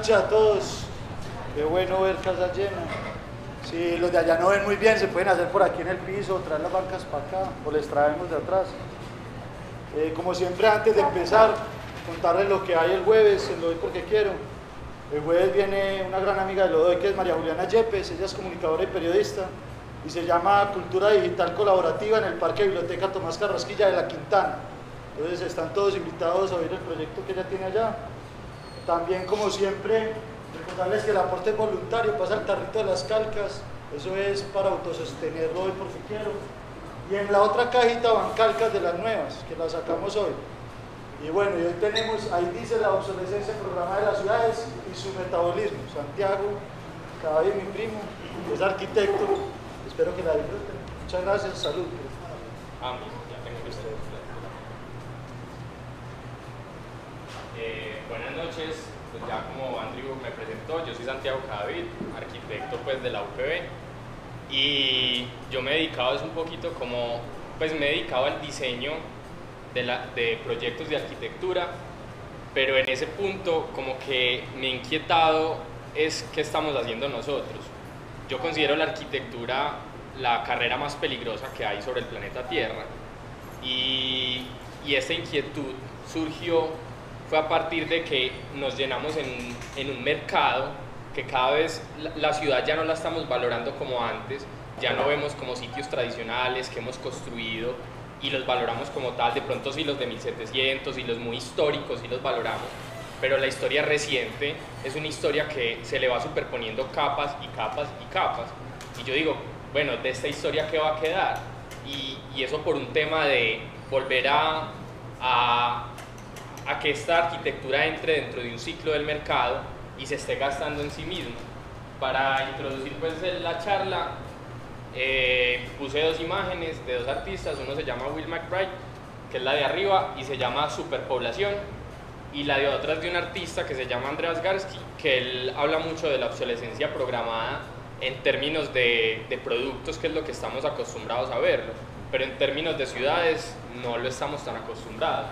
noches a todos. Qué bueno ver casa llena. Si los de allá no ven muy bien, se pueden hacer por aquí en el piso, traer las bancas para acá, o les traemos de atrás. Eh, como siempre, antes de empezar, contarles lo que hay el jueves, lo doy porque quiero. El jueves viene una gran amiga de Lodoy, que es María Juliana Yepes, ella es comunicadora y periodista, y se llama Cultura Digital Colaborativa en el Parque Biblioteca Tomás Carrasquilla de la Quintana. Entonces están todos invitados a oír el proyecto que ella tiene allá. También, como siempre, recordarles que el aporte voluntario pasa al tarrito de las calcas, eso es para autosostenerlo hoy porque quiero. Y en la otra cajita van calcas de las nuevas, que las sacamos hoy. Y bueno, y hoy tenemos, ahí dice la obsolescencia programada de las ciudades y su metabolismo. Santiago, cada mi primo, es arquitecto, espero que la disfruten. Muchas gracias, salud. Amén. Eh, buenas noches, pues ya como Andrew me presentó, yo soy Santiago Cadavid, arquitecto pues de la UPB y yo me he dedicado es un poquito como, pues me he dedicado al diseño de, la, de proyectos de arquitectura, pero en ese punto como que me he inquietado es qué estamos haciendo nosotros. Yo considero la arquitectura la carrera más peligrosa que hay sobre el planeta Tierra y, y esta inquietud surgió fue a partir de que nos llenamos en, en un mercado que cada vez la, la, ciudad ya no la estamos valorando como antes, ya no vemos como sitios tradicionales que hemos construido y los valoramos como tal, de pronto sí los de 1700 y los muy históricos sí los valoramos, pero la historia reciente es una historia que se le va superponiendo capas y capas y capas. Y yo digo, bueno, de esta historia qué va a quedar? Y, y eso por un tema de volver a, a a que esta arquitectura entre dentro de un ciclo del mercado y se esté gastando en sí mismo. Para introducir pues la charla, eh, puse dos imágenes de dos artistas, uno se llama Will McBride, que es la de arriba, y se llama Superpoblación, y la de otra de un artista que se llama Andreas Garsky, que él habla mucho de la obsolescencia programada en términos de, de productos, que es lo que estamos acostumbrados a verlo, pero en términos de ciudades no lo estamos tan acostumbrados.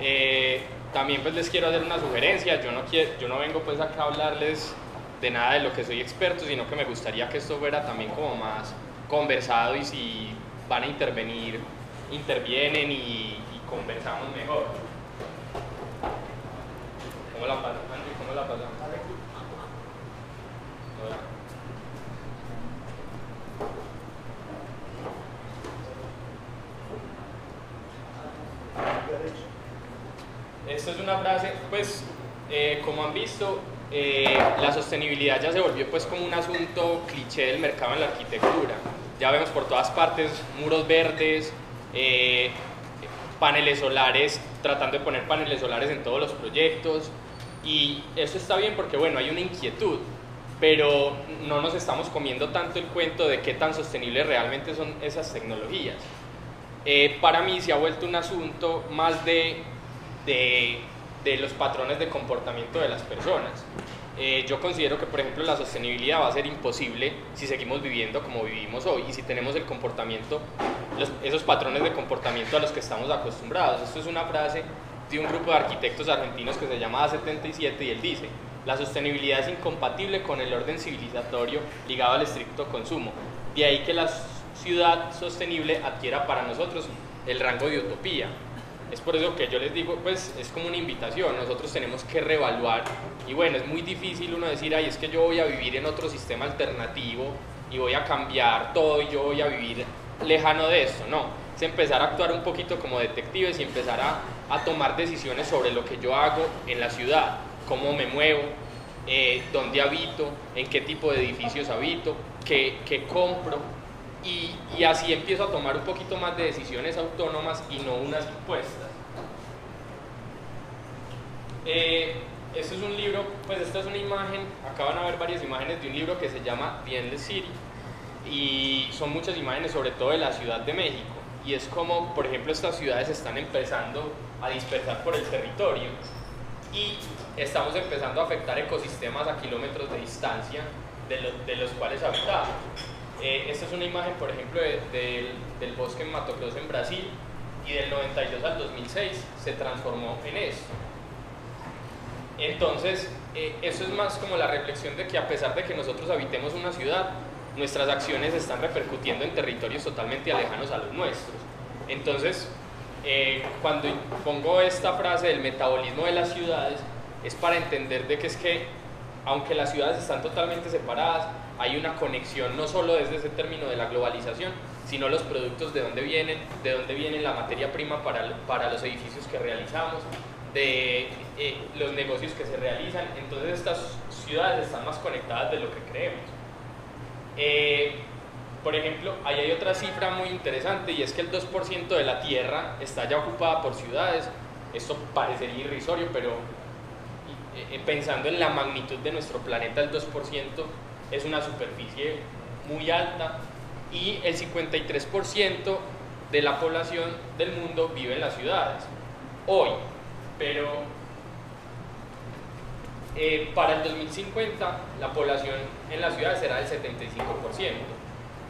Eh, también pues les quiero hacer una sugerencia, yo no, quiero, yo no vengo pues acá a hablarles de nada de lo que soy experto, sino que me gustaría que esto fuera también como más conversado y si van a intervenir, intervienen y, y conversamos mejor. ¿Cómo la pasan? ¿Cómo la pasan? Esta es una frase, pues, eh, como han visto, eh, la sostenibilidad ya se volvió pues como un asunto cliché del mercado en la arquitectura. Ya vemos por todas partes muros verdes, eh, paneles solares, tratando de poner paneles solares en todos los proyectos. Y eso está bien porque, bueno, hay una inquietud, pero no nos estamos comiendo tanto el cuento de qué tan sostenibles realmente son esas tecnologías. para mí se ha vuelto un asunto más de de, los patrones de comportamiento de las personas. Eh, yo considero que, por ejemplo, la sostenibilidad va a ser imposible si seguimos viviendo como vivimos hoy y si tenemos el comportamiento, esos patrones de comportamiento a los que estamos acostumbrados. Esto es una frase de un grupo de arquitectos argentinos que se llama A77 y él dice, la sostenibilidad es incompatible con el orden civilizatorio ligado al estricto consumo. De ahí que la ciudad sostenible adquiera para nosotros el rango de utopía. Es por eso que yo les digo, pues es como una invitación, nosotros tenemos que reevaluar. Y bueno, es muy difícil uno decir, ay, es que yo voy a vivir en otro sistema alternativo y voy a cambiar todo y yo voy a vivir lejano de esto, no, es empezar a actuar un poquito como detectives y empezar a, a tomar decisiones sobre lo que yo hago en la ciudad, cómo me muevo, eh, dónde habito, en qué tipo de edificios habito, qué, qué compro, y, y, así empiezo a tomar un poquito más de decisiones autónomas y no unas impuestas. Eh, este es un libro, pues esta es una imagen, acá van a ver varias imágenes de un libro que se llama The Endless City y son muchas imágenes sobre todo de la Ciudad de México y es como, por ejemplo, estas ciudades están empezando a dispersar por el territorio y estamos empezando a afectar ecosistemas a kilómetros de distancia de, lo, de los cuales habitamos. Eh, esta es una imagen, por ejemplo, de, de, del bosque en Mato Grosso en Brasil y del 92 al 2006 se transformó en esto. Entonces, eh, eso es más como la reflexión de que a pesar de que nosotros habitemos una ciudad, nuestras acciones están repercutiendo en territorios totalmente alejanos a los nuestros. Entonces, eh, cuando pongo esta frase del metabolismo de las ciudades, es para entender de que es que, aunque las ciudades están totalmente separadas, hay una conexión no solo desde ese término de la globalización, sino los productos de dónde vienen, de dónde viene la materia prima para, para los edificios que realizamos, de eh, los negocios que se realizan. Entonces estas ciudades están más conectadas de lo que creemos. Eh, por ejemplo, ahí hay otra cifra muy interesante y es que el 2% de la Tierra está ya ocupada por ciudades. Esto parecería irrisorio, pero eh, pensando en la magnitud de nuestro planeta, el 2% es una superficie muy alta y el 53% de la población del mundo vive en las ciudades. Hoy, pero eh, para el 2050 la población en las ciudades será del 75%.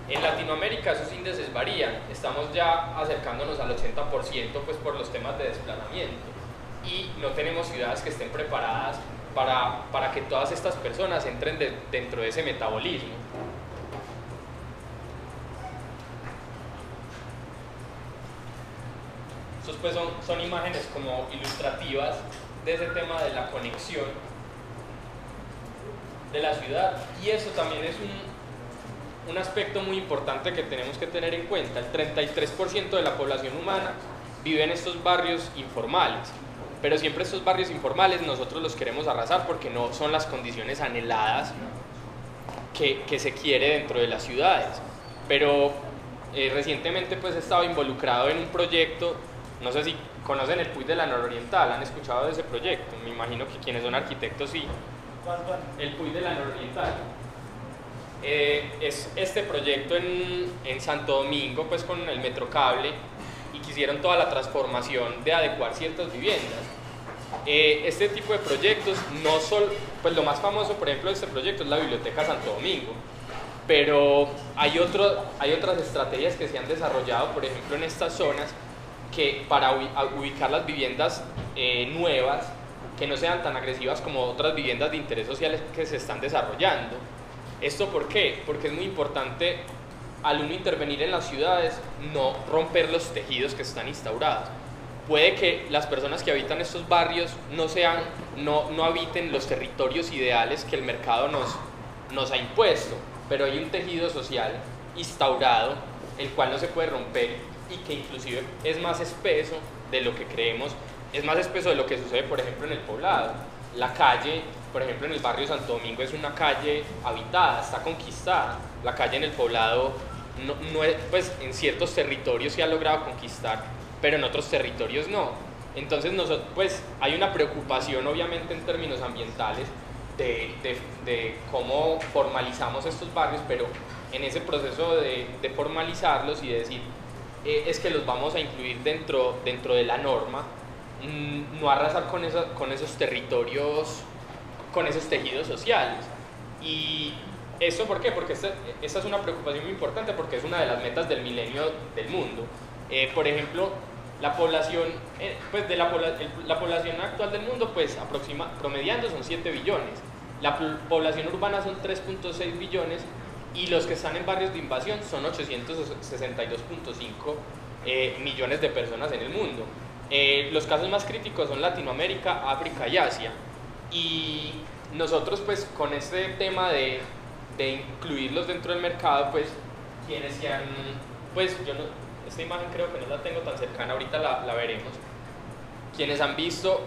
En Latinoamérica esos índices varían, estamos ya acercándonos al 80% pues por los temas de desplazamiento y no tenemos ciudades que estén preparadas para, para que todas estas personas entren dentro de ese metabolismo. Estos pues son, son imágenes como ilustrativas de ese tema de la conexión de la ciudad y eso también es un, un aspecto muy importante que tenemos que tener en cuenta. El 33% de la población humana vive en estos barrios informales, pero siempre estos barrios informales nosotros los queremos arrasar porque no son las condiciones anheladas que, que se quiere dentro de las ciudades. Pero eh, recientemente pues he estado involucrado en un proyecto no sé si conocen el PUI de la nororiental, han escuchado de ese proyecto, me imagino que quienes son arquitectos sí. El PUI de la nororiental. Eh, es este proyecto en, en, Santo Domingo, pues con el Metrocable, y quisieron toda la transformación de adecuar ciertas viviendas. Eh, este tipo de proyectos no solo, pues lo más famoso, por ejemplo, de este proyecto es la Biblioteca Santo Domingo, pero hay, otro, hay otras estrategias que se han desarrollado, por ejemplo, en estas zonas, que para ubicar las viviendas eh, nuevas que no sean tan agresivas como otras viviendas de interés social que se están desarrollando. ¿Esto por qué? Porque es muy importante al uno intervenir en las ciudades no romper los tejidos que están instaurados. Puede que las personas que habitan estos barrios no, sean, no, no habiten los territorios ideales que el mercado nos, nos ha impuesto, pero hay un tejido social instaurado el cual no se puede romper y que inclusive es más espeso de lo que creemos, es más espeso de lo que sucede, por ejemplo, en el poblado. La calle, por ejemplo, en el barrio Santo Domingo es una calle habitada, está conquistada. La calle en el poblado, no, pues en ciertos territorios se ha logrado conquistar, pero en otros territorios no. Entonces, pues hay una preocupación, obviamente, en términos ambientales, de, de, cómo formalizamos estos barrios, pero en ese proceso de, de, formalizarlos y de decir, eh, es que los vamos a incluir dentro, dentro de la norma, no arrasar con, esos territorios, con esos tejidos sociales. Y ¿Eso por qué? Porque esta, es una preocupación muy importante porque es una de las metas del milenio del mundo. Eh, por ejemplo, la población, eh, pues de la, población actual del mundo, pues aproxima, promediando son 7 billones. La población urbana son 3.6 billones y los que están en barrios de invasión son 862.5 eh, millones de personas en el mundo. Eh, los casos más críticos son Latinoamérica, África y Asia. Y nosotros pues con este tema de, de incluirlos dentro del mercado, pues quienes se han, pues yo no, esta imagen creo que no la tengo tan cercana, ahorita la, la veremos, quienes han visto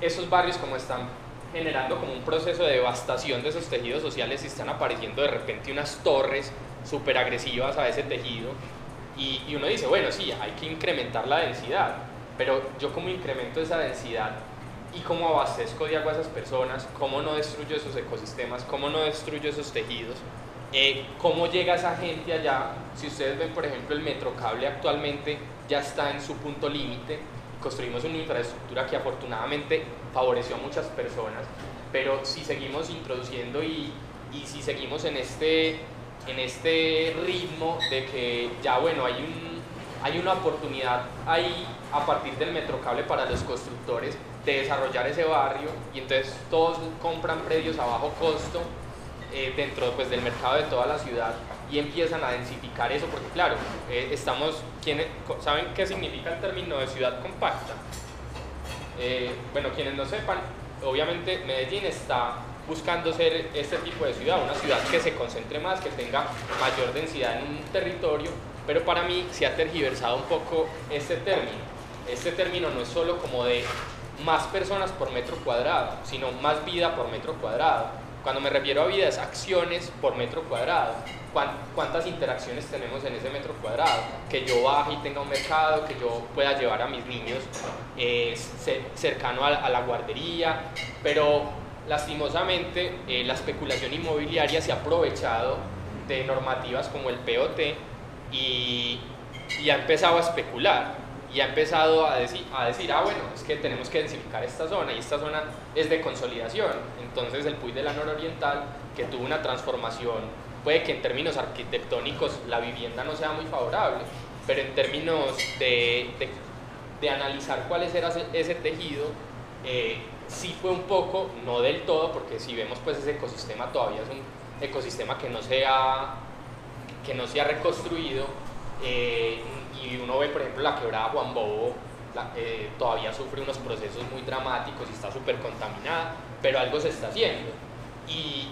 esos barrios como están generando como un proceso de devastación de esos tejidos sociales y están apareciendo de repente unas torres súper agresivas a ese tejido y, y, uno dice, bueno, sí, hay que incrementar la densidad, pero yo como incremento esa densidad y cómo abastezco de agua a esas personas, cómo no destruyo esos ecosistemas, cómo no destruyo esos tejidos, eh, cómo llega esa gente allá, si ustedes ven por ejemplo el metrocable actualmente ya está en su punto límite, construimos una infraestructura que afortunadamente favoreció a muchas personas, pero si seguimos introduciendo y, y si seguimos en este, en este ritmo de que ya bueno, hay un, hay una oportunidad ahí a partir del metrocable para los constructores de desarrollar ese barrio y entonces todos compran predios a bajo costo eh, dentro pues, del mercado de toda la ciudad y empiezan a densificar eso porque claro, eh, estamos, ¿quiénes, ¿saben qué significa el término de ciudad compacta? Eh, bueno, quienes no sepan, obviamente Medellín está buscando ser este tipo de ciudad, una ciudad que se concentre más, que tenga mayor densidad en un territorio, pero para mí se ha tergiversado un poco este término. Este término no es solo como de más personas por metro cuadrado, sino más vida por metro cuadrado. Cuando me refiero a vida es acciones por metro cuadrado. ¿Cuántas interacciones tenemos en ese metro cuadrado? Que yo baje y tenga un mercado, que yo pueda llevar a mis niños eh, cercano a, la guardería, pero lastimosamente eh, la especulación inmobiliaria se ha aprovechado de normativas como el POT y, y ha empezado a especular y ha empezado a decir, a decir, ah, bueno, es que tenemos que densificar esta zona y esta zona es de consolidación. Entonces el PUI de la nororiental, que tuvo una transformación, puede que en términos arquitectónicos la vivienda no sea muy favorable, pero en términos de, de, analizar cuál era ese, tejido, eh, sí fue un poco, no del todo, porque si vemos pues ese ecosistema todavía es un ecosistema que no se ha, que no se ha reconstruido, eh, y uno ve, por ejemplo, la quebrada Juan Bobo, eh, todavía sufre unos procesos muy dramáticos y está súper contaminada, pero algo se está haciendo. Y,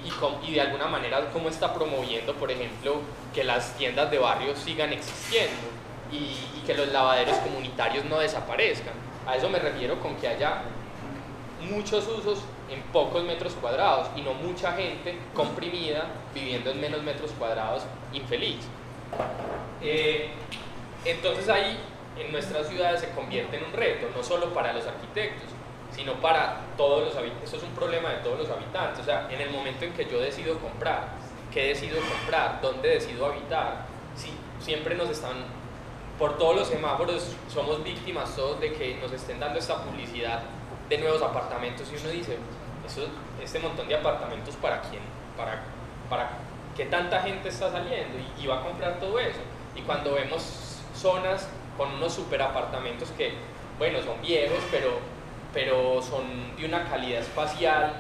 y, de alguna manera, cómo está promoviendo, por ejemplo, que las tiendas de barrio sigan existiendo y, y que los lavaderos comunitarios no desaparezcan. A eso me refiero con que haya muchos usos en pocos metros cuadrados y no mucha gente comprimida viviendo en menos metros cuadrados infeliz. Eh, entonces ahí en nuestras ciudades se convierte en un reto, no solo para los arquitectos, sino para todos los habitantes. Eso es un problema de todos los habitantes. O sea, en el momento en que yo decido comprar, qué decido comprar, dónde decido habitar, si siempre nos están, por todos los semáforos, somos víctimas todos de que nos estén dando esta publicidad de nuevos apartamentos y uno dice, eso, este montón de apartamentos para quién, para, para qué tanta gente está saliendo y, y va a comprar todo eso. Y cuando vemos zonas con unos super apartamentos que, bueno, son viejos, pero, pero son de una calidad espacial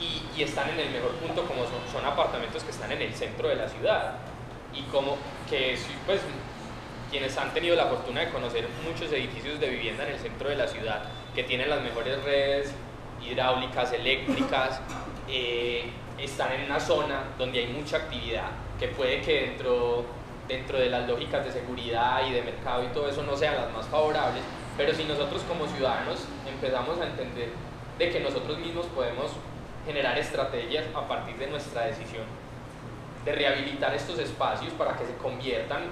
y, y están en el mejor punto como son, son, apartamentos que están en el centro de la ciudad. Y como que, pues, quienes han tenido la fortuna de conocer muchos edificios de vivienda en el centro de la ciudad, que tienen las mejores redes hidráulicas, eléctricas, eh, están en una zona donde hay mucha actividad, que puede que dentro dentro de las lógicas de seguridad y de mercado y todo eso no sean las más favorables, pero si nosotros como ciudadanos empezamos a entender de que nosotros mismos podemos generar estrategias a partir de nuestra decisión de rehabilitar estos espacios para que se conviertan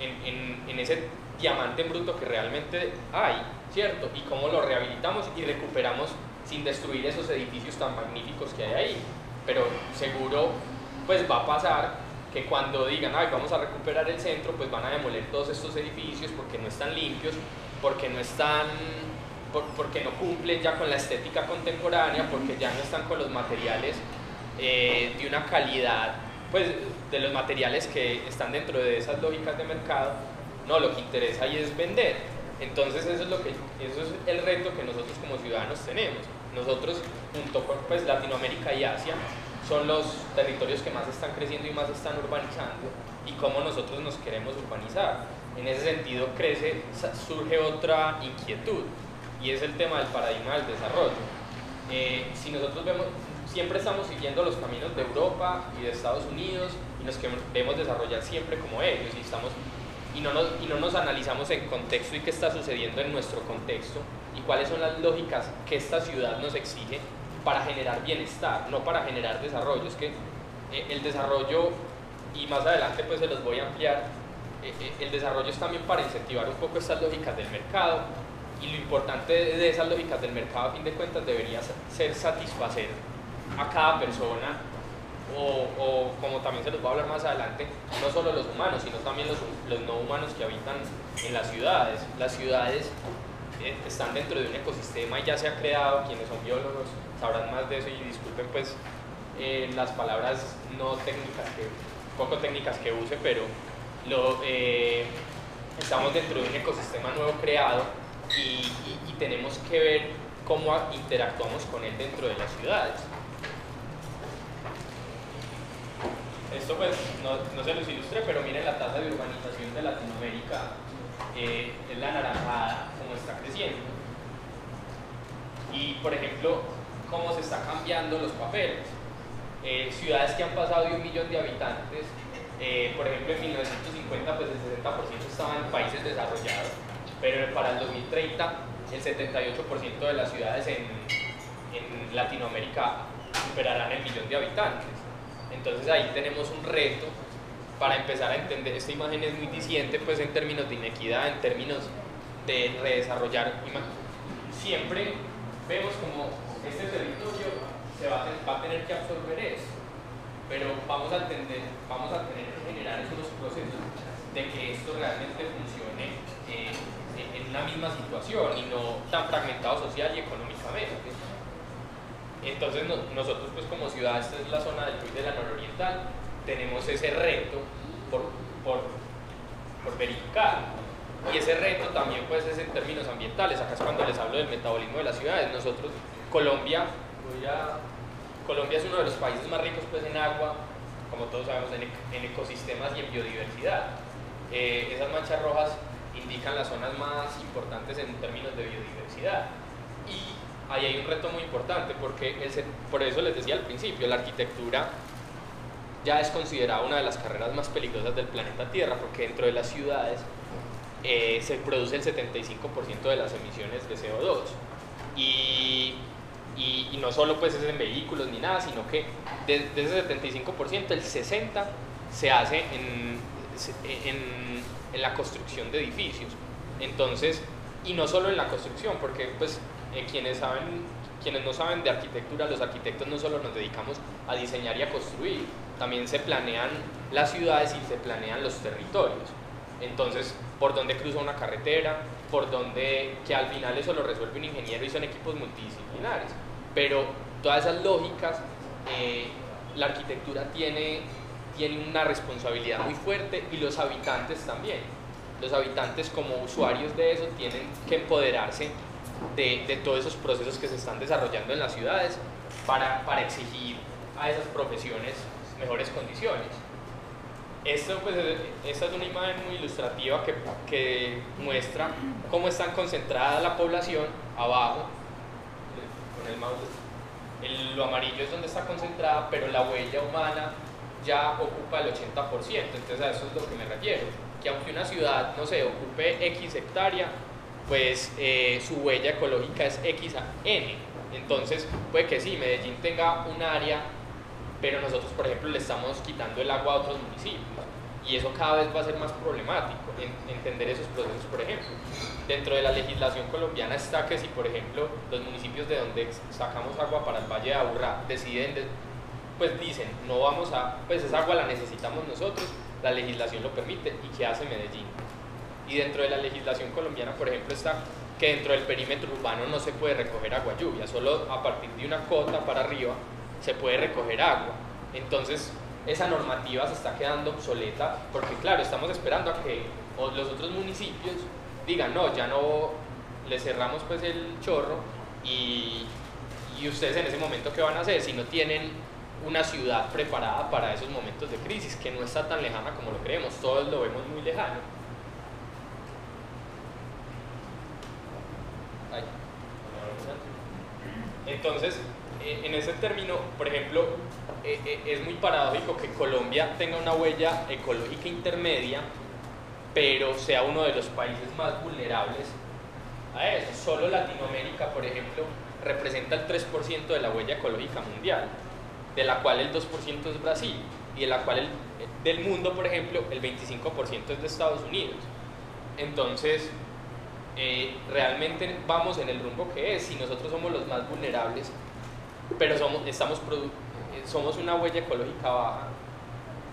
en, en, ese diamante bruto que realmente hay, ¿cierto? Y cómo lo rehabilitamos y recuperamos sin destruir esos edificios tan magníficos que hay ahí. Pero seguro pues va a pasar que cuando digan, ay, vamos a recuperar el centro, pues van a demoler todos estos edificios porque no están limpios, porque no están, porque no cumplen ya con la estética contemporánea, porque ya no están con los materiales eh, de una calidad, pues de los materiales que están dentro de esas lógicas de mercado. No, lo que interesa ahí es vender. Entonces eso es, lo que, eso es el reto que nosotros como ciudadanos tenemos. Nosotros, junto con pues, Latinoamérica y Asia, son los territorios que más están creciendo y más están urbanizando y cómo nosotros nos queremos urbanizar. En ese sentido crece, surge otra inquietud y es el tema del paradigma del desarrollo. Eh, si nosotros vemos, siempre estamos siguiendo los caminos de Europa y de Estados Unidos y nos queremos desarrollar siempre como ellos y, estamos, y, no nos, y no nos analizamos en contexto y qué está sucediendo en nuestro contexto cuáles son las lógicas que esta ciudad nos exige para generar bienestar, no para generar desarrollo. Es que eh, el desarrollo, y más adelante pues se los voy a ampliar, eh, eh, el desarrollo es también para incentivar un poco estas lógicas del mercado y lo importante de esas lógicas del mercado a fin de cuentas debería ser satisfacer a cada persona o, o, como también se los voy a hablar más adelante, no solo los humanos, sino también los, los no humanos que habitan en las ciudades. Las ciudades están dentro de un ecosistema y ya se ha creado, quienes son biólogos sabrán más de eso y disculpen pues eh, las palabras no técnicas, que, poco técnicas que use, pero eh, estamos dentro de un ecosistema nuevo creado y, tenemos que ver cómo interactuamos con él dentro de las ciudades. Esto pues no, no, se los ilustré, pero miren la tasa de urbanización de Latinoamérica, eh, es la naranjada como está creciendo. Y por ejemplo, cómo se está cambiando los papeles. Eh, ciudades que han pasado de un millón de habitantes, eh, por ejemplo en 1950 pues el 60% estaban en países desarrollados, pero para el 2030 el 78% de las ciudades en, en Latinoamérica superarán el millón de habitantes. Entonces ahí tenemos un reto para empezar a entender, esta imagen es muy diciente pues en términos de inequidad, en términos de redesarrollar, siempre vemos como este territorio se va a, tener que absorber eso, pero vamos a, entender, vamos a tener que generar esos procesos de que esto realmente funcione eh, en una misma situación y no tan fragmentado social y económicamente. Entonces nosotros pues como ciudad, esta es la zona del país de la nororiental, tenemos ese reto por, por, por, verificar. Y ese reto también pues es en términos ambientales, acá es cuando les hablo del metabolismo de las ciudades. Nosotros, Colombia, Colombia es uno de los países más ricos pues en agua, como todos sabemos, en, ecosistemas y en biodiversidad. Eh, esas manchas rojas indican las zonas más importantes en términos de biodiversidad. Y ahí hay un reto muy importante porque por eso les decía al principio, la arquitectura ya es considerada una de las carreras más peligrosas del planeta Tierra porque dentro de las ciudades eh, se produce el 75% de las emisiones de CO2 y, no solo pues es en vehículos ni nada, sino que de, ese 75% el 60% se hace en la construcción de edificios. Entonces, y no solo en la construcción, porque pues eh, quienes, saben, quienes no saben de arquitectura, los arquitectos no solo nos dedicamos a diseñar y a construir, también se planean las ciudades y se planean los territorios. Entonces, por dónde cruza una carretera, por dónde, que al final eso lo resuelve un ingeniero y son equipos multidisciplinares. Pero todas esas lógicas, eh, la arquitectura tiene, tiene una responsabilidad muy fuerte y los habitantes también. Los habitantes como usuarios de eso tienen que empoderarse de, todos esos procesos que se están desarrollando en las ciudades para, para exigir a esas profesiones mejores condiciones. Esto, pues, esta es una imagen muy ilustrativa que, que muestra cómo está concentrada la población abajo, con el mouse, lo amarillo es donde está concentrada, pero la huella humana ya ocupa el 80%, entonces a eso es lo que me refiero, que aunque una ciudad, no sé, ocupe X hectárea, pues eh, su huella ecológica es X a N. Entonces, puede que sí, Medellín tenga un área, pero nosotros, por ejemplo, le estamos quitando el agua a otros municipios. Y eso cada vez va a ser más problemático, entender esos procesos, por ejemplo. Dentro de la legislación colombiana está que si, por ejemplo, los municipios de donde sacamos agua para el Valle de Aburrá deciden, pues dicen, no vamos a, pues esa agua la necesitamos nosotros, la legislación lo permite, ¿y qué hace Medellín? Y dentro de la legislación colombiana, por ejemplo, está que dentro del perímetro urbano no se puede recoger agua lluvia, solo a partir de una cota para arriba se puede recoger agua. Entonces, esa normativa se está quedando obsoleta porque, claro, estamos esperando a que los otros municipios digan, no, ya no le cerramos pues el chorro y, y ustedes en ese momento, ¿qué van a hacer si no tienen una ciudad preparada para esos momentos de crisis que no está tan lejana como lo creemos, todos lo vemos muy lejano? Entonces, eh, en ese término, por ejemplo, eh, eh, es muy paradójico que Colombia tenga una huella ecológica intermedia, pero sea uno de los países más vulnerables a eso. Solo Latinoamérica, por ejemplo, representa el 3% de la huella ecológica mundial, de la cual el 2% es Brasil y de la cual el, del mundo, por ejemplo, el 25% es de Estados Unidos. Entonces, eh, realmente vamos en el rumbo que es, si nosotros somos los más vulnerables, pero somos, estamos eh, somos una huella ecológica baja,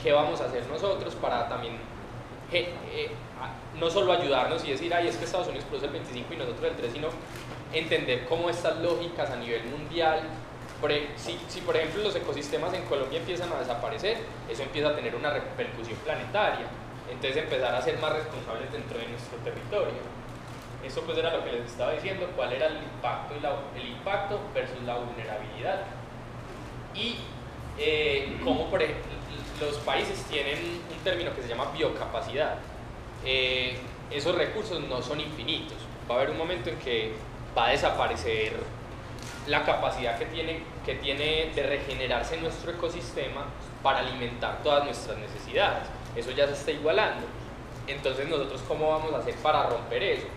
¿qué vamos a hacer nosotros para también eh, no solo ayudarnos y decir, ay, es que Estados Unidos produce el 25 y nosotros el 3, sino entender cómo estas lógicas a nivel mundial, si, si por ejemplo los ecosistemas en Colombia empiezan a desaparecer, eso empieza a tener una repercusión planetaria entonces empezar a ser más responsables dentro de nuestro territorio. Eso pues era lo que les estaba diciendo, cuál era el impacto, y el impacto versus la vulnerabilidad. Y eh, cómo por ejemplo, los países tienen un término que se llama biocapacidad. Eh, esos recursos no son infinitos. Va a haber un momento en que va a desaparecer la capacidad que tiene, que tiene de regenerarse nuestro ecosistema para alimentar todas nuestras necesidades. Eso ya se está igualando. Entonces nosotros cómo vamos a hacer para romper eso?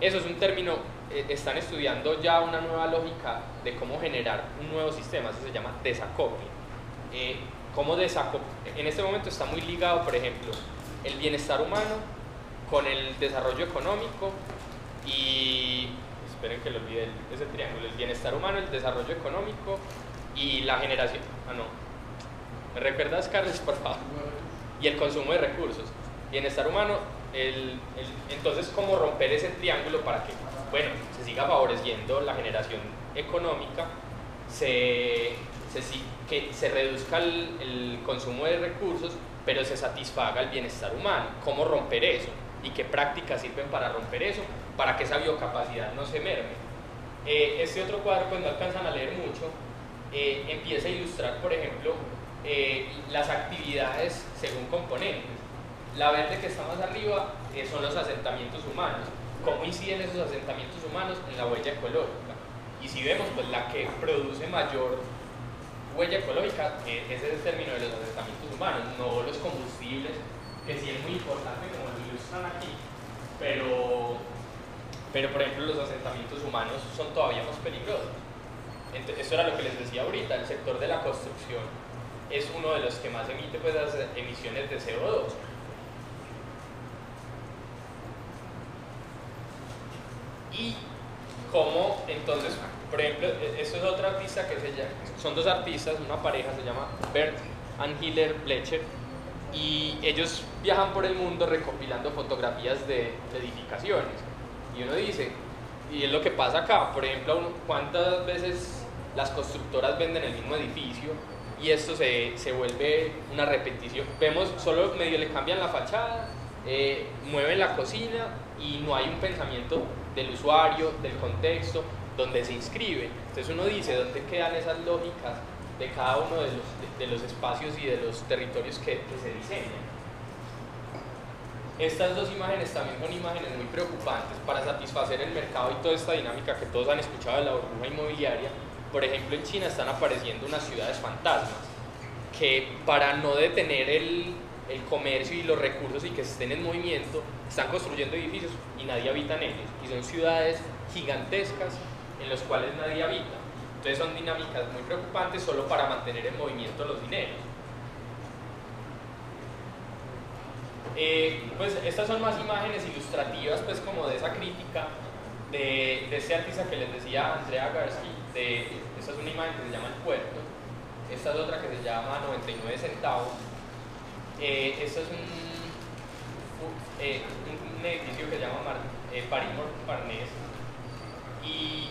Eso es un término, eh, están estudiando ya una nueva lógica de cómo generar un nuevo sistema, eso se llama desacople. Eh, cómo en este momento está muy ligado, por ejemplo, el bienestar humano con el desarrollo económico y, esperen que lo olvide ese triángulo, el bienestar humano, el desarrollo económico y la generación, ah no, ¿me recuerdas Carlos por favor? Y el consumo de recursos, bienestar humano, entonces cómo romper ese triángulo para que, bueno, se siga favoreciendo la generación económica, se, que se reduzca el, el consumo de recursos, pero se satisfaga el bienestar humano, cómo romper eso y qué prácticas sirven para romper eso, para que esa biocapacidad no se merme. Eh, este otro cuadro, pues no alcanzan a leer mucho, eh, empieza a ilustrar, por ejemplo, eh, las actividades según componentes. La verde que está más arriba son los asentamientos humanos. ¿Cómo inciden esos asentamientos humanos en la huella ecológica? Y si vemos, pues la que produce mayor huella ecológica es el término de los asentamientos humanos, no los combustibles, que sí es muy importante como están aquí, pero, pero por ejemplo los asentamientos humanos son todavía más peligrosos. Entonces, eso era lo que les decía ahorita, el sector de la construcción es uno de los que más emite pues, las emisiones de CO2. Y cómo entonces, por ejemplo, e-, esto es otra artista que se llama, son dos artistas, una pareja se llama Bert and Hiller Blecher, y ellos viajan por el mundo recopilando fotografías de, edificaciones. Y uno dice, y es lo que pasa acá, por ejemplo, cuántas veces las constructoras venden el mismo edificio y esto se, se vuelve una repetición. Vemos, solo medio le cambian la fachada, eh, mueven la cocina y no hay un pensamiento del usuario, del contexto, donde se inscribe. Entonces uno dice, ¿dónde quedan esas lógicas de cada uno de los, de, los espacios y de los territorios que, que, se diseñan. Estas dos imágenes también son imágenes muy preocupantes para satisfacer el mercado y toda esta dinámica que todos han escuchado de la burbuja inmobiliaria. Por ejemplo, en China están apareciendo unas ciudades fantasmas que para no detener el, el comercio y los recursos y que estén en movimiento, están construyendo edificios y nadie habita en ellos. Y son ciudades gigantescas en las cuales nadie habita. Entonces son dinámicas muy preocupantes solo para mantener en movimiento los dineros. Eh, pues estas son más imágenes ilustrativas pues como de esa crítica de, de este artista que les decía Andrea Garsky, de, esta es una imagen que se llama El Puerto, esta es otra que se llama 99 centavos, eh, esto es un, eh, un, edificio que se llama Mar, Paris Parnés y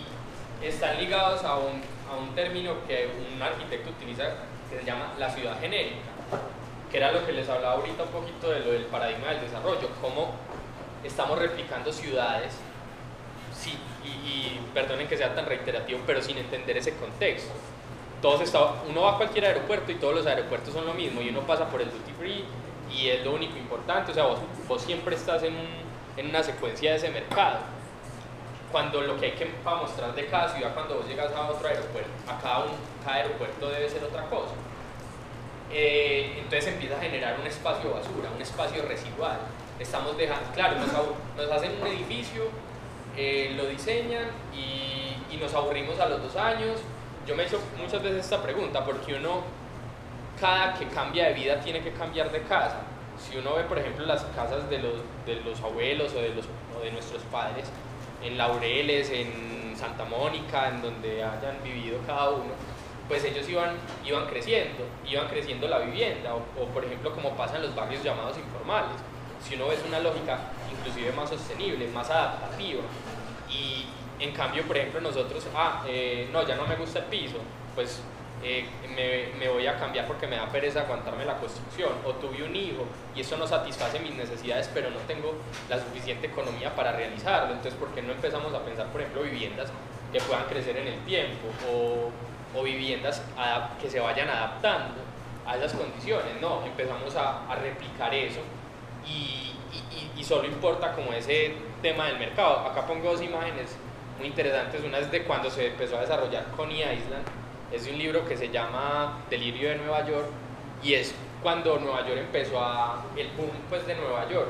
están ligados a un, a un término que un arquitecto utiliza que se llama la ciudad genérica, que era lo que les hablaba ahorita un poquito de lo del paradigma del desarrollo, cómo estamos replicando ciudades, sí, y, perdonen que sea tan reiterativo, pero sin entender ese contexto. Todos uno va a cualquier aeropuerto y todos los aeropuertos son lo mismo, y uno pasa por el duty free y es lo único importante, o sea, vos, vos siempre estás en, un, en una secuencia de ese mercado cuando lo que hay que para mostrar de cada ciudad cuando vos llegas a otro aeropuerto, a cada, un, cada aeropuerto debe ser otra cosa. Eh, entonces empieza a generar un espacio basura, un espacio residual. Estamos dejando, claro, nos, hacen un edificio, eh, lo diseñan y, y, nos aburrimos a los dos años. Yo me he hecho muchas veces esta pregunta, porque uno, cada que cambia de vida, tiene que cambiar de casa. Si uno ve, por ejemplo, las casas de los, de los abuelos o de, los, o de nuestros padres, en Laureles, en Santa Mónica, en donde hayan vivido cada uno, pues ellos iban, iban creciendo, iban creciendo la vivienda, o, por ejemplo como pasa en los barrios llamados informales, si uno ve una lógica inclusive más sostenible, más adaptativa, y en cambio, por ejemplo, nosotros, ah, eh, no, ya no me gusta el piso, pues eh, me, me, voy a cambiar porque me da pereza aguantarme la construcción, o tuve un hijo y eso no satisface mis necesidades, pero no tengo la suficiente economía para realizarlo, entonces ¿por qué no empezamos a pensar, por ejemplo, viviendas que puedan crecer en el tiempo o, o viviendas que se vayan adaptando a esas condiciones? No, empezamos a, a replicar eso y, y, y, solo importa como ese tema del mercado. Acá pongo dos imágenes muy interesantes, una es de cuando se empezó a desarrollar Coney Island, es de un libro que se llama Delirio de Nueva York. Y es cuando Nueva York empezó a, el boom pues de Nueva York.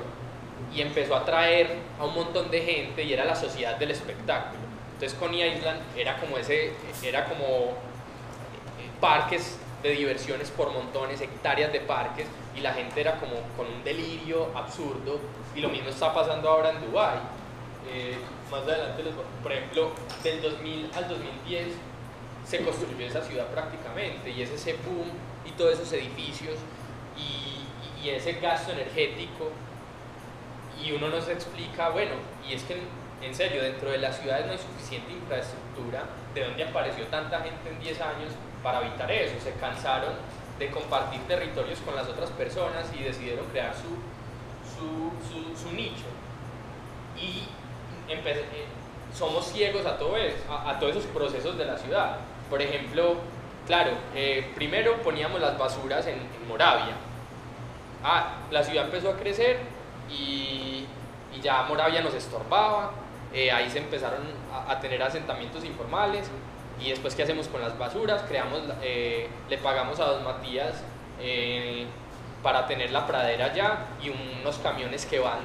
Y empezó a atraer a un montón de gente y era la sociedad del espectáculo. Entonces Coney Island era como ese, era como eh, parques de diversiones por montones, hectáreas de parques y la gente era como con un delirio absurdo. Y lo mismo está pasando ahora en Dubai. Eh, más adelante, por ejemplo, del 2000 al 2010 se construyó esa ciudad prácticamente y es ese boom y todos esos edificios y, y ese gasto energético y uno no se explica, bueno, y es que en serio, dentro de las ciudades no hay suficiente infraestructura, ¿de dónde apareció tanta gente en 10 años para evitar eso? Se cansaron de compartir territorios con las otras personas y decidieron crear su, su, su, su nicho. Y somos ciegos a, todo eso, a, a todos esos procesos de la ciudad. Por ejemplo, claro, eh, primero poníamos las basuras en, Moravia. Ah, la ciudad empezó a crecer y, y ya Moravia nos estorbaba. Eh, ahí se empezaron a, a, tener asentamientos informales. Y después, ¿qué hacemos con las basuras? Creamos, eh, le pagamos a Don Matías eh, para tener la pradera allá y unos camiones que van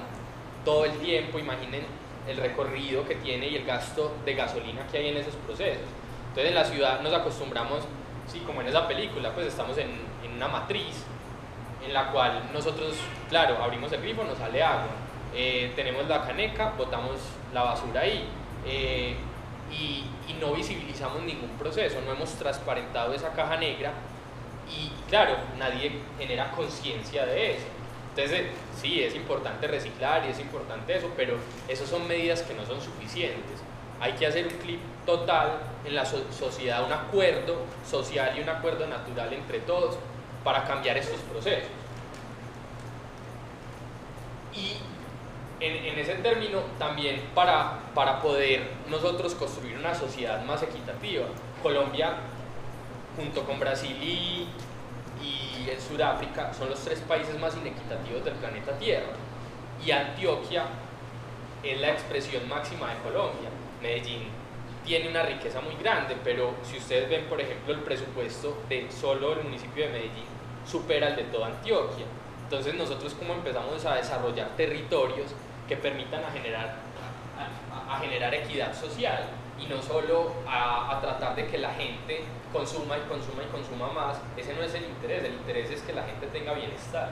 todo el tiempo. Imaginen el recorrido que tiene y el gasto de gasolina que hay en esos procesos. Entonces en la ciudad nos acostumbramos, sí, como en esa película, pues estamos en, en una matriz en la cual nosotros, claro, abrimos el grifo, nos sale agua, eh, tenemos la caneca, botamos la basura ahí eh, y, y, no visibilizamos ningún proceso, no hemos transparentado esa caja negra y claro, nadie genera conciencia de eso. Entonces, sí, es importante reciclar y es importante eso, pero esas son medidas que no son suficientes hay que hacer un clip total en la so sociedad, un acuerdo social y un acuerdo natural entre todos para cambiar estos procesos. Y en, en ese término también para, para poder nosotros construir una sociedad más equitativa. Colombia, junto con Brasil y, y en Sudáfrica, son los tres países más inequitativos del planeta Tierra. Y Antioquia es la expresión máxima de Colombia Medellín tiene una riqueza muy grande, pero si ustedes ven, por ejemplo, el presupuesto de solo el municipio de Medellín supera el de toda Antioquia. Entonces nosotros como empezamos a desarrollar territorios que permitan a generar, a, a generar equidad social y no solo a, a, tratar de que la gente consuma y consuma y consuma más, ese no es el interés, el interés es que la gente tenga bienestar.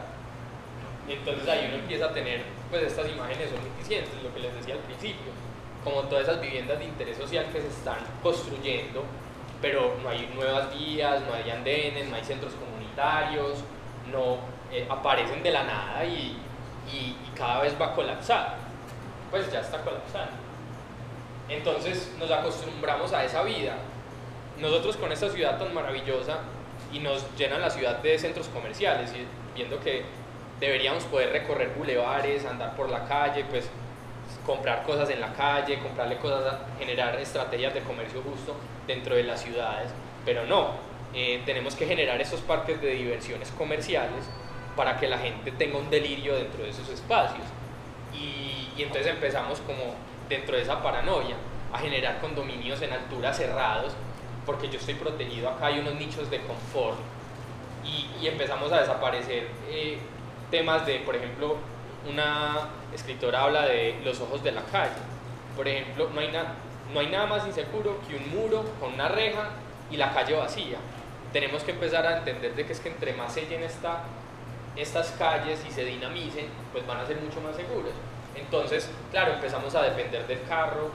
Entonces ahí uno empieza a tener, pues estas imágenes son eficientes, lo que les decía al principio como todas esas viviendas de interés social que se están construyendo, pero no hay nuevas vías, no hay andenes, no hay centros comunitarios, no eh, aparecen de la nada y, y, y, cada vez va a colapsar. Pues ya está colapsando. Entonces nos acostumbramos a esa vida. Nosotros con esta ciudad tan maravillosa y nos llenan la ciudad de centros comerciales, y viendo que deberíamos poder recorrer bulevares, andar por la calle, pues comprar cosas en la calle, comprarle cosas, generar estrategias de comercio justo dentro de las ciudades, pero no, eh, tenemos que generar esos parques de diversiones comerciales para que la gente tenga un delirio dentro de esos espacios. Y, y entonces empezamos como dentro de esa paranoia a generar condominios en alturas cerrados, porque yo estoy protegido, acá hay unos nichos de confort, y, y empezamos a desaparecer eh, temas de, por ejemplo, una escritora habla de los ojos de la calle. Por ejemplo, no hay, na no hay nada más inseguro que un muro con una reja y la calle vacía. Tenemos que empezar a entender de que es que entre más se llenen esta, estas calles y se dinamicen, pues van a ser mucho más seguros. Entonces, claro, empezamos a depender del carro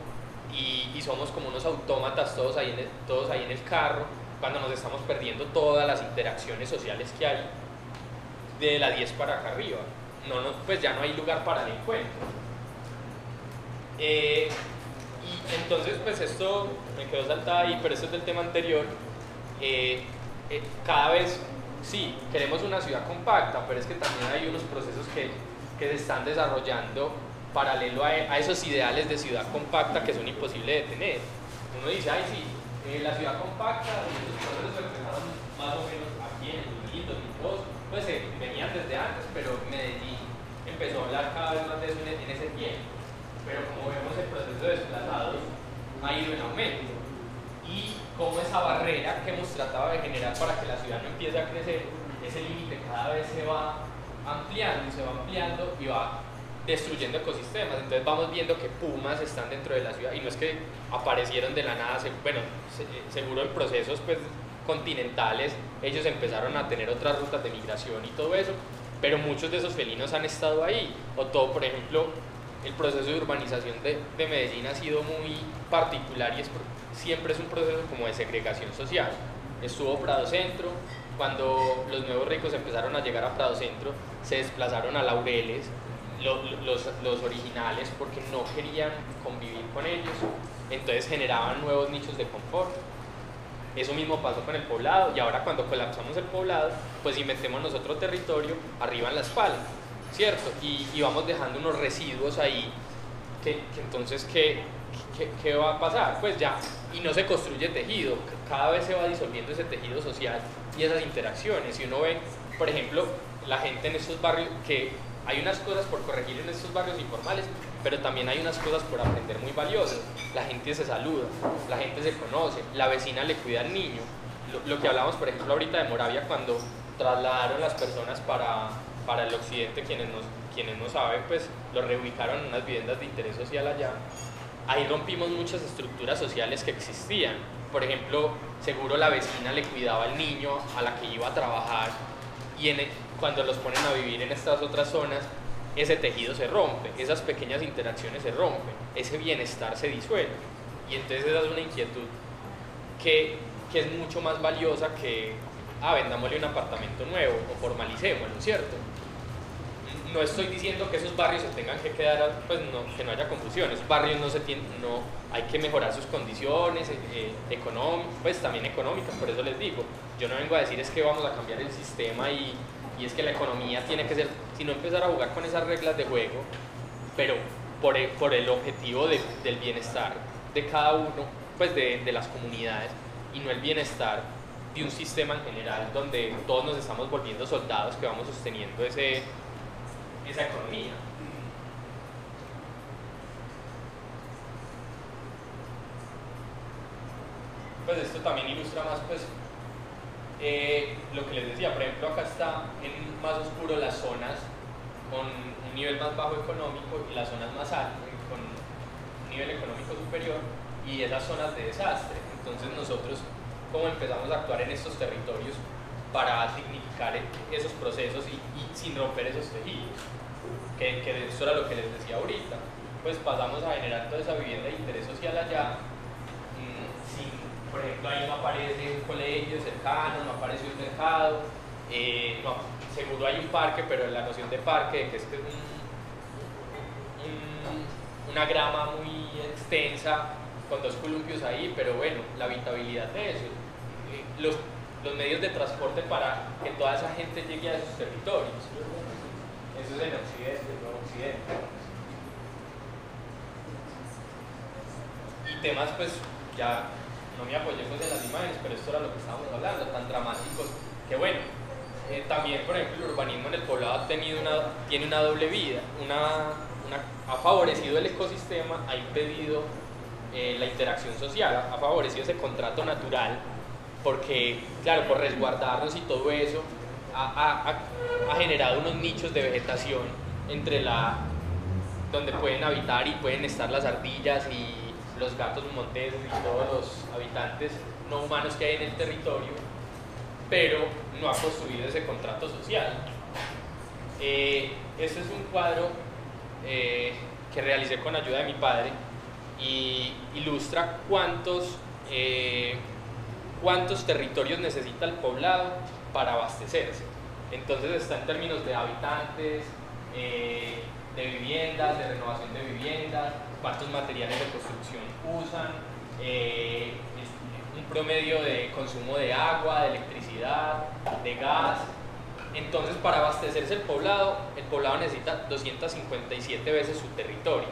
y, y somos como unos autómatas todos ahí, en el, todos ahí en el carro, cuando nos estamos perdiendo todas las interacciones sociales que hay de la 10 para acá arriba no, no, pues ya no hay lugar para el encuentro. Eh, y entonces, pues esto me quedó saltada ahí, pero esto es del tema anterior. Eh, eh, cada vez, sí, queremos una ciudad compacta, pero es que también hay unos procesos que, que se están desarrollando paralelo a, a, esos ideales de ciudad compacta que son imposibles de tener. Uno dice, ay, sí, eh, la ciudad compacta, esos procesos empezaron más o menos aquí en el 2002, pues eh, venían desde antes, pero Medellín empezó a hablar cada vez más de eso en, en ese tiempo. Pero como vemos, el proceso de desplazados ha ido en aumento y cómo esa barrera que hemos tratado de generar para que la ciudad no empiece a crecer, ese límite cada vez se va ampliando y se va ampliando y va destruyendo ecosistemas. Entonces vamos viendo que pumas están dentro de la ciudad y no es que aparecieron de la nada, bueno, seguro en procesos pues, continentales ellos empezaron a tener otras rutas de migración y todo eso, pero muchos de esos felinos han estado ahí. O todo, por ejemplo, el proceso de urbanización de, de Medellín ha sido muy particular y siempre es un proceso como de segregación social. Estuvo Prado Centro, cuando los nuevos ricos empezaron a llegar a Prado Centro, se desplazaron a Laureles, los, los, originales, porque no querían convivir con ellos, entonces generaban nuevos nichos de confort. Eso mismo pasó con el poblado y ahora cuando colapsamos el poblado, pues inventemos otro territorio arriba en la espalda, ¿cierto? Y, y vamos dejando unos residuos ahí que, que entonces, ¿qué, ¿qué, ¿qué, va a pasar? Pues ya, y no se construye tejido, cada vez se va disolviendo ese tejido social y esas interacciones. Si uno ve, por ejemplo, la gente en estos barrios, que hay unas cosas por corregir en estos barrios informales, pero también hay unas cosas por aprender muy valiosas. La gente se saluda, la gente se conoce, la vecina le cuida al niño. Lo, lo que hablamos, por ejemplo, ahorita de Moravia, cuando trasladaron las personas para, para el occidente, quienes no, quienes no saben, pues lo reubicaron en unas viviendas de interés social allá. Ahí rompimos muchas estructuras sociales que existían. Por ejemplo, seguro la vecina le cuidaba al niño a la que iba a trabajar y en, cuando los ponen a vivir en estas otras zonas, ese tejido se rompe, esas pequeñas interacciones se rompen, ese bienestar se disuelve. Y entonces esa es una inquietud que, que es mucho más valiosa que, ah, vendámosle un apartamento nuevo o formalicémoslo, ¿cierto? No estoy diciendo que esos barrios se tengan que quedar, pues no, que no haya confusiones, barrios no se tienen, no, hay que mejorar sus condiciones eh, económicas, pues también económicas, por eso les digo, yo no vengo a decir es que vamos a cambiar el sistema y, y es que la economía tiene que ser, sino empezar a jugar con esas reglas de juego, pero por el, por el objetivo de, del bienestar de cada uno, pues de, de las comunidades, y no el bienestar de un sistema en general donde todos nos estamos volviendo soldados que vamos sosteniendo ese, esa economía. Pues esto también ilustra más pues eh, lo que les decía, por ejemplo acá está en más oscuro las zonas con un nivel más bajo económico y las zonas más altas con un nivel económico superior y esas zonas de desastre. Entonces nosotros cómo empezamos a actuar en estos territorios para significar esos procesos y, y sin romper esos tejidos, que, que, eso era lo que les decía ahorita. Pues pasamos a generar toda esa vivienda de interés social allá, por ejemplo, ahí no aparece un colegio cercano, no aparece un mercado, eh, no, seguro hay un parque, pero la noción de parque, que es un, un, una grama muy extensa, con dos columpios ahí, pero bueno, la habitabilidad de eso los, los, medios de transporte para que toda esa gente llegue a esos territorios. Eso es en Occidente, no Occidente. Y temas, pues, ya no me apoyé pues, en las imágenes, pero esto era lo que estábamos hablando, tan dramáticos, que bueno, eh, también, por ejemplo, el urbanismo en el poblado ha tenido una, tiene una doble vida, una, una, ha favorecido el ecosistema, ha impedido eh, la interacción social, ha favorecido ese contrato natural porque, claro, por resguardarnos y todo eso, ha, ha, ha, generado unos nichos de vegetación entre la donde pueden habitar y pueden estar las ardillas y los gatos monteses y todos los habitantes no humanos que hay en el territorio, pero no ha construido ese contrato social. Eh, este es un cuadro eh, que realicé con ayuda de mi padre y ilustra cuántos eh, cuántos territorios necesita el poblado para abastecerse. Entonces está en términos de habitantes, eh, de viviendas, de renovación de viviendas, cuántos materiales de construcción usan, eh, un promedio de consumo de agua, de electricidad, de gas. Entonces, para abastecerse el poblado, el poblado necesita 257 veces su territorio.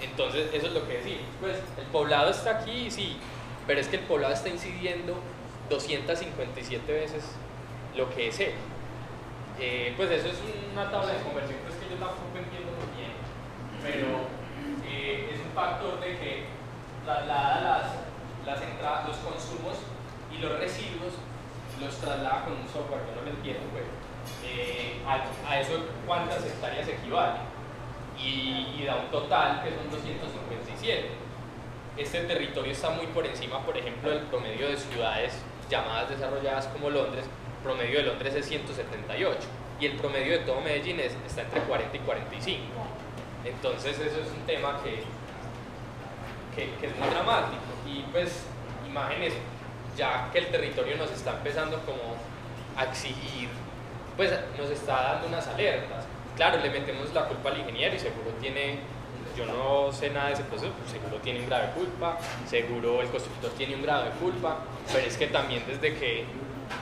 Entonces, eso es lo que decimos. Pues el poblado está aquí, sí, pero es que el poblado está incidiendo 257 veces lo que es él. Eh, pues eso es una tabla de conversión pues que yo tampoco entiendo muy bien, pero factor de que traslada las, las entradas, los consumos y los residuos, los traslada con un software, yo no lo entiendo, pues, eh, a, a, eso cuántas hectáreas equivale y, y da un total que son 257. Este territorio está muy por encima, por ejemplo, del promedio de ciudades llamadas desarrolladas como Londres, promedio de Londres es 178 y el promedio de todo Medellín es, está entre 40 y 45. Entonces eso es un tema que, que, es muy dramático y pues imágenes ya que el territorio nos está empezando como a exigir, pues nos está dando unas alertas. Claro, le metemos la culpa al ingeniero y seguro tiene yo no sé nada de ese proceso, pues seguro tiene un grado de culpa, seguro el constructor tiene un grado de culpa, pero es que también desde que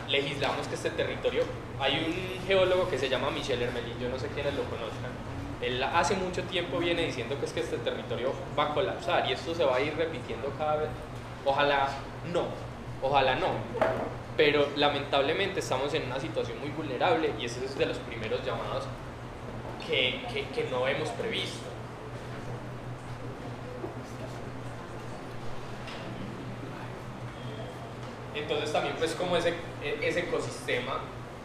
legislamos que este territorio, hay un geólogo que se llama Michel Hermelin, yo no sé quiénes lo conozcan, él hace mucho tiempo viene diciendo que es que este territorio va a colapsar y esto se va a ir repitiendo cada vez, ojalá no, ojalá no, pero lamentablemente estamos en una situación muy vulnerable y ese es de los primeros llamados que, que, no hemos previsto. Entonces también pues como ese, e, ese ecosistema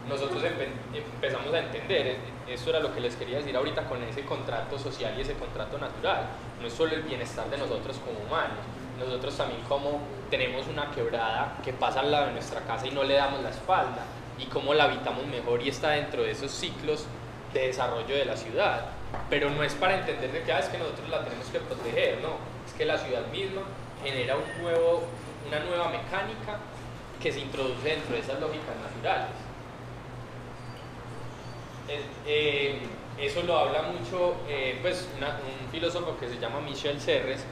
nosotros empezamos a entender, eso era lo que les quería decir ahorita con ese contrato social y ese contrato natural, no es solo el bienestar de nosotros como humanos, nosotros también como tenemos una quebrada que pasa al lado de nuestra casa y no le damos la espalda, y cómo la habitamos mejor y está dentro de esos ciclos de desarrollo de la ciudad, pero no es para entender de que ah, es que nosotros la tenemos que proteger, no, es que la ciudad misma genera un nuevo, una nueva mecánica que se introduce dentro de esas lógicas naturales. Eh, eso lo habla mucho eh, pues un filósofo que se llama Michel Serres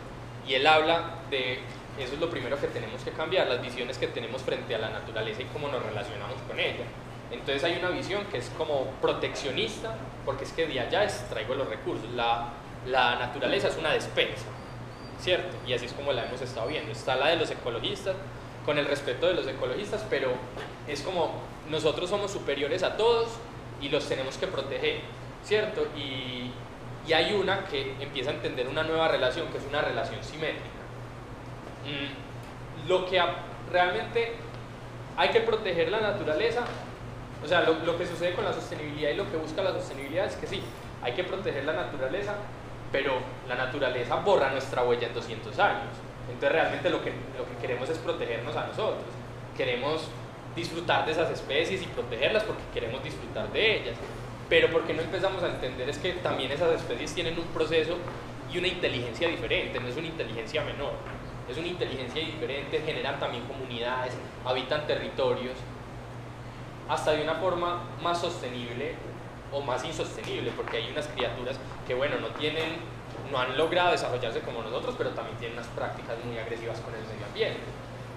y él habla de eso es lo primero que tenemos que cambiar, las visiones que tenemos frente a la naturaleza y cómo nos relacionamos con ella. Entonces hay una visión que es como proteccionista, porque es que de allá extraigo los recursos. La, la naturaleza es una despensa, ¿cierto? Y así es como la hemos estado viendo. Está la de los ecologistas, con el respeto de los ecologistas, pero es como nosotros somos superiores a todos y los tenemos que proteger, ¿cierto? Y, y hay una que empieza a entender una nueva relación, que es una relación simétrica. Mm, lo que realmente hay que proteger la naturaleza, o sea, lo, lo que sucede con la sostenibilidad y lo que busca la sostenibilidad es que sí, hay que proteger la naturaleza, pero la naturaleza borra nuestra huella en 200 años. Entonces realmente lo que, lo que queremos es protegernos a nosotros. Queremos disfrutar de esas especies y protegerlas porque queremos disfrutar de ellas. Pero porque no empezamos a entender es que también esas especies tienen un proceso y una inteligencia diferente, no es una inteligencia menor, es una inteligencia diferente, generan también comunidades, habitan territorios, hasta de una forma más sostenible o más insostenible, porque hay unas criaturas que, bueno, no tienen no han logrado desarrollarse como nosotros, pero también tienen unas prácticas muy agresivas con el medio ambiente.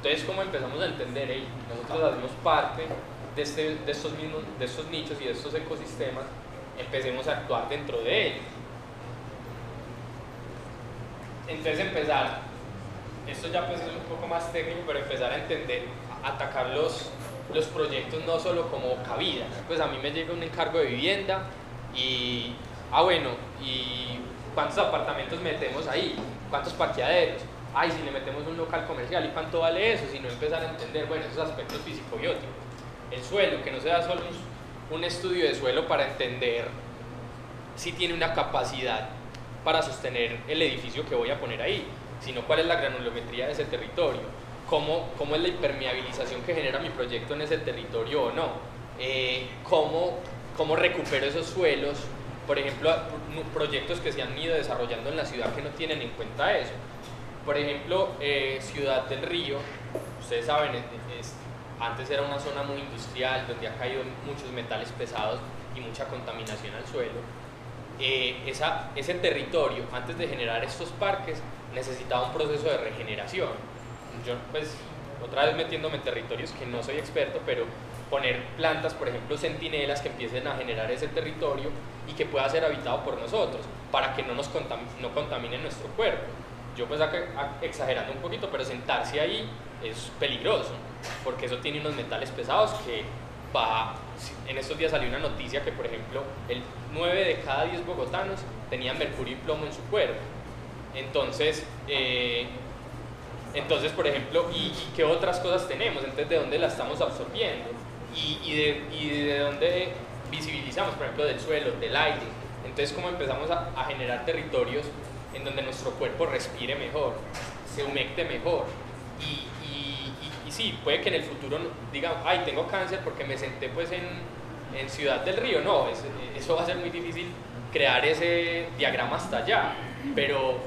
Entonces, ¿cómo empezamos a entender, hey, nosotros hacemos parte de, este, de, estos mismos, de estos nichos y de estos ecosistemas, empecemos a actuar dentro de ellos. Entonces empezar, esto ya pues es un poco más técnico, pero empezar a entender, a atacar los, los proyectos no solo como cabidas. Pues a mí me llega un encargo de vivienda y, ah bueno, y ¿Cuántos apartamentos metemos ahí? ¿Cuántos parqueaderos? Ay, si le metemos un local comercial, ¿y cuánto vale eso? Si no empezar a entender, bueno, esos aspectos físico-bióticos. El suelo, que no sea solo un, estudio de suelo para entender si tiene una capacidad para sostener el edificio que voy a poner ahí, sino cuál es la granulometría de ese territorio, cómo, cómo es la impermeabilización que genera mi proyecto en ese territorio o no, eh, cómo, cómo recupero esos suelos por ejemplo, proyectos que se han ido desarrollando en la ciudad que no tienen en cuenta eso. Por ejemplo, eh, Ciudad del Río, ustedes saben, antes era una zona muy industrial donde ha caído muchos metales pesados y mucha contaminación al suelo. Eh, esa, ese territorio, antes de generar estos parques, necesitaba un proceso de regeneración. Yo, pues, otra vez metiéndome en territorios que no soy experto, pero poner plantas, por ejemplo, centinelas que empiecen a generar ese territorio y que pueda ser habitado por nosotros, para que no nos no contamine nuestro cuerpo. Yo pues exagerando un poquito, pero sentarse ahí es peligroso, porque eso tiene unos metales pesados que va, en estos días salió una noticia que por ejemplo el 9 de cada 10 bogotanos tenían mercurio y plomo en su cuerpo. Entonces, eh, entonces por ejemplo, ¿y, qué otras cosas tenemos? Entonces, ¿de dónde la estamos absorbiendo? Y, y, de, y de dónde visibilizamos, por ejemplo, del suelo, del aire. Entonces, ¿cómo empezamos a, a generar territorios en donde nuestro cuerpo respire mejor, se humecte mejor y, y sí, puede que en el futuro digan, ay, tengo cáncer porque me senté pues en, en Ciudad del Río. No, eso va a ser muy difícil crear ese diagrama hasta allá. Pero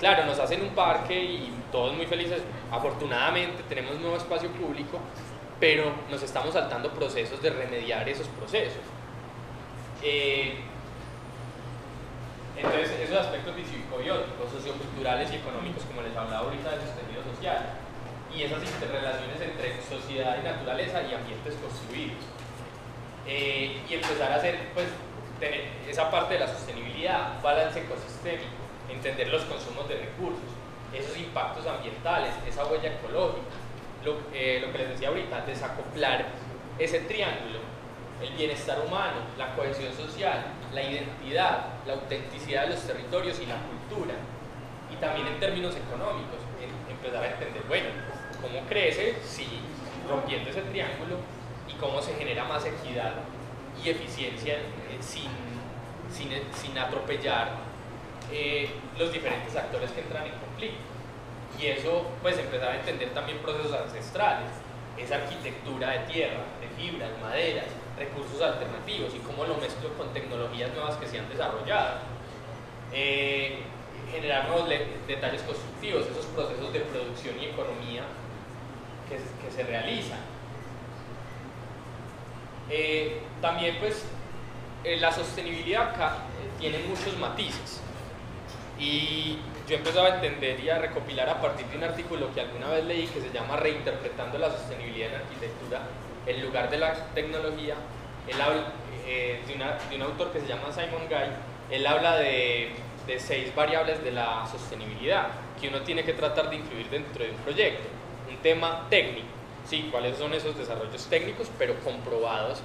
claro, nos hacen un parque y todos muy felices. Afortunadamente tenemos nuevo espacio público, pero nos estamos saltando procesos de remediar esos procesos. Eh, entonces, esos aspectos físico-bióticos, socioculturales y económicos, como les hablaba ahorita de sostenido social, y esas interrelaciones entre sociedad y naturaleza y ambientes construidos. Eh, y empezar a hacer, pues, tener esa parte de la sostenibilidad, balance ecosistémico, entender los consumos de recursos, esos impactos ambientales, esa huella ecológica, lo, eh, lo que les decía ahorita, desacoplar ese triángulo, el bienestar humano, la cohesión social, la identidad, la autenticidad de los territorios y la cultura, y también en términos económicos, empezar a entender, bueno, cómo crece si rompiendo ese triángulo y cómo se genera más equidad y eficiencia eh, sin, atropellar eh, los diferentes actores que entran en conflicto. Y eso, pues empezar a entender también procesos ancestrales, esa arquitectura de tierra, de fibras, maderas, recursos alternativos y cómo lo mezclo con tecnologías nuevas que se han desarrollado. Eh, generar nuevos detalles constructivos, esos procesos de producción y economía que, se realizan. Eh, también pues eh, la sostenibilidad eh, tiene muchos matices y yo empezaba a entender y a recopilar a partir de un artículo que alguna vez leí que se llama Reinterpretando la sostenibilidad en arquitectura en lugar de la tecnología, él habla, de, de, un autor que se llama Simon Guy, él habla de, de seis variables de la sostenibilidad que uno tiene que tratar de incluir dentro de un proyecto tema técnico, sí, cuáles son esos desarrollos técnicos, pero comprobados,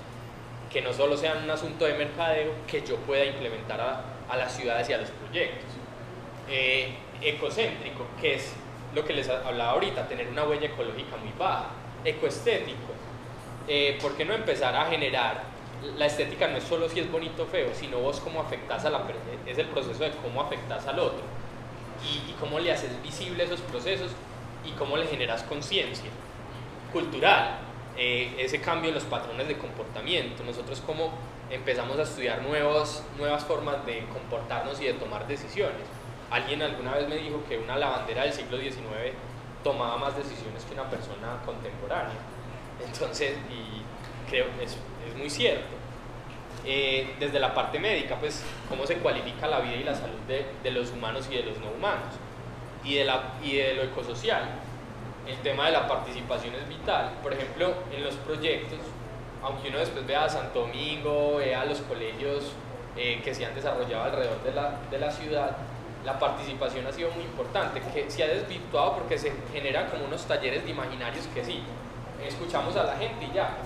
que no solo sean un asunto de mercadeo, que yo pueda implementar a, a las ciudades y a los proyectos. Eh, ecocéntrico, que es lo que les hablaba ahorita, tener una huella ecológica muy baja. Ecoestético, eh, ¿por qué no empezar a generar? La estética no es solo si es bonito o feo, sino vos cómo afectas a la es el proceso de cómo afectas al otro y, y cómo le haces visible esos procesos y cómo le generas conciencia cultural, eh, ese cambio en los patrones de comportamiento. Nosotros cómo empezamos a estudiar nuevos, nuevas formas de comportarnos y de tomar decisiones. Alguien alguna vez me dijo que una lavandera del siglo XIX tomaba más decisiones que una persona contemporánea. Entonces, y creo que es, es muy cierto. Eh, desde la parte médica, pues cómo se cualifica la vida y la salud de, de los humanos y de los no humanos y de, la, y de lo ecosocial. El tema de la participación es vital. Por ejemplo, en los proyectos, aunque uno después vea a Santo Domingo, vea los colegios eh, que se han desarrollado alrededor de la, de la ciudad, la participación ha sido muy importante, que se ha desvirtuado porque se generan como unos talleres de imaginarios que sí, escuchamos a la gente y ya,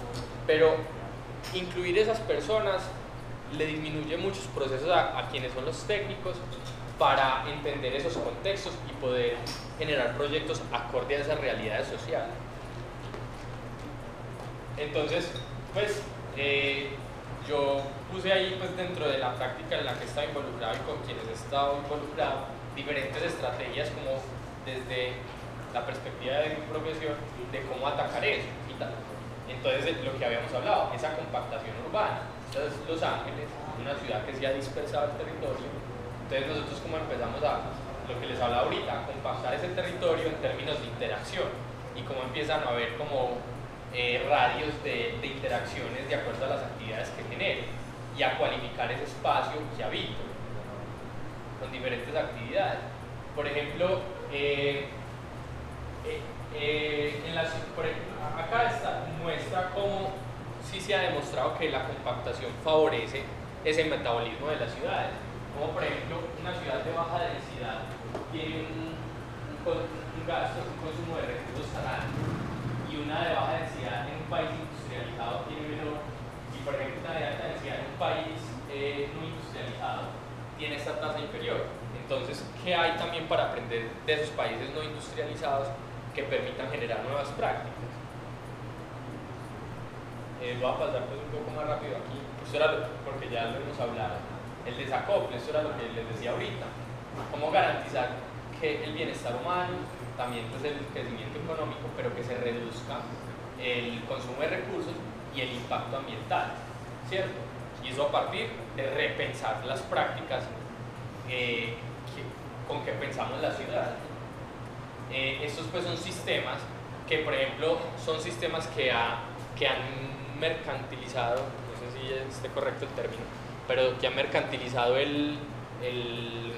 pero incluir esas personas le disminuye muchos procesos a, quienes son los técnicos para entender esos contextos y poder generar proyectos acorde a esas realidades sociales. Entonces, pues eh, yo puse ahí pues dentro de la práctica en la que he estado involucrado y con quienes he estado involucrado diferentes estrategias como desde la perspectiva de mi profesión de cómo atacar eso y tal. Entonces, lo que habíamos hablado, esa compactación urbana. Entonces, Los Ángeles, una ciudad que se ha dispersado el territorio, entonces nosotros como empezamos a, lo que les habla ahorita, a compactar ese territorio en términos de interacción y cómo empiezan a haber como eh, radios de, de, interacciones de acuerdo a las actividades que generen y a cualificar ese espacio que habito con diferentes actividades. Por ejemplo, eh, Eh, eh, en las, por acá está, muestra cómo sí se ha demostrado que la compactación favorece ese metabolismo de las ciudades. Como por ejemplo, una ciudad de baja densidad tiene un, gasto, un consumo de recursos tan alto y una de baja densidad en un país industrializado tiene menor y por ejemplo una de alta densidad en un país eh, no industrializado tiene esta tasa inferior. Entonces, ¿qué hay también para aprender de esos países no industrializados que permitan generar nuevas prácticas? Eh, voy a pasar pues, un poco más rápido aquí, esto era porque ya lo hemos hablado. El desacople, esto era lo que les decía ahorita. ¿Cómo garantizar que el bienestar humano, también pues, el crecimiento económico, pero que se reduzca el consumo de recursos y el impacto ambiental, ¿cierto? Y eso a partir de repensar las prácticas eh, con que pensamos la ciudad. Eh, estos pues son sistemas que, por ejemplo, son sistemas que, que han mercantilizado, no sé si esté correcto el término, pero que ha mercantilizado el, el,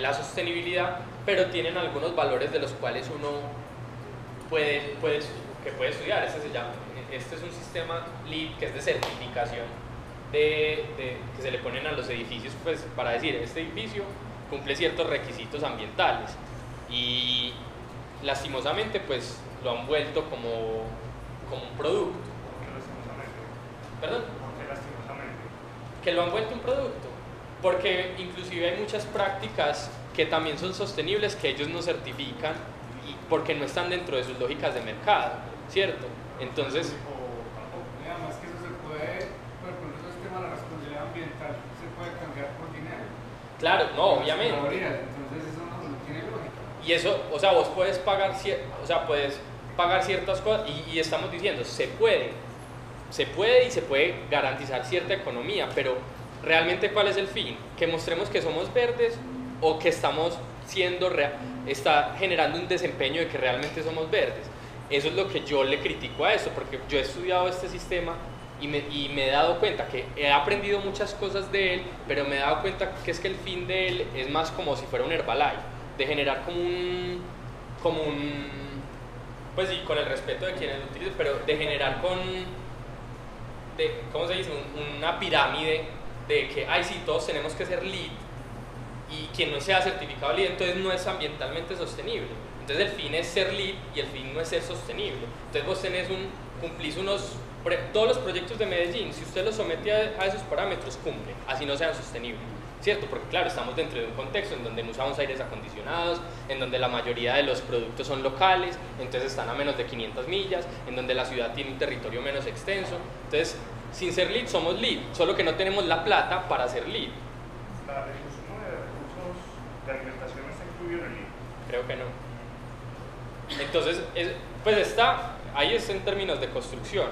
la sostenibilidad, pero tienen algunos valores de los cuales uno puede, puede, que puede estudiar. Este, se llama, este es un sistema LEED que es de certificación de, que se le ponen a los edificios pues, para decir, este edificio cumple ciertos requisitos ambientales y lastimosamente pues lo han vuelto como, como un producto ¿Perdón? Que lo han vuelto un producto. Porque inclusive hay muchas prácticas que también son sostenibles que ellos no certifican y porque no están dentro de sus lógicas de mercado, ¿cierto? Entonces... Además que eso se puede, por ejemplo, el tema de la responsabilidad ambiental, se puede cambiar por dinero. Claro, no, obviamente. Entonces eso no, tiene lógica. Y eso, o sea, vos puedes pagar, o sea, puedes pagar ciertas cosas y, y estamos diciendo, se puede, se puede y se puede garantizar cierta economía, pero realmente cuál es el fin? Que mostremos que somos verdes o que estamos siendo está generando un desempeño de que realmente somos verdes. Eso es lo que yo le critico a eso, porque yo he estudiado este sistema y me, y me, he dado cuenta que he aprendido muchas cosas de él, pero me he dado cuenta que es que el fin de él es más como si fuera un Herbalife, de generar como un, como un, pues sí, con el respeto de quienes lo utilizan, pero de generar con ¿cómo se dice? una pirámide de que, ay, sí, todos tenemos que ser LEED y quien no sea certificado LEED entonces no es ambientalmente sostenible. Entonces el fin es ser LEED y el fin no es ser sostenible. Entonces vos tenés un, cumplís unos, todos los proyectos de Medellín, si usted los somete a, a esos parámetros, cumplen, así no sean sostenibles. ¿Cierto? Porque claro, estamos dentro de un contexto en donde no usamos aires acondicionados, en donde la mayoría de los productos son locales, entonces están a menos de 500 millas, en donde la ciudad tiene un territorio menos extenso. Entonces, sin ser lead somos lead, solo que no tenemos la plata para ser lead. ¿El consumo de recursos de alimentación está incluido en el lead? Creo que no. Entonces, pues está, ahí es en términos de construcción.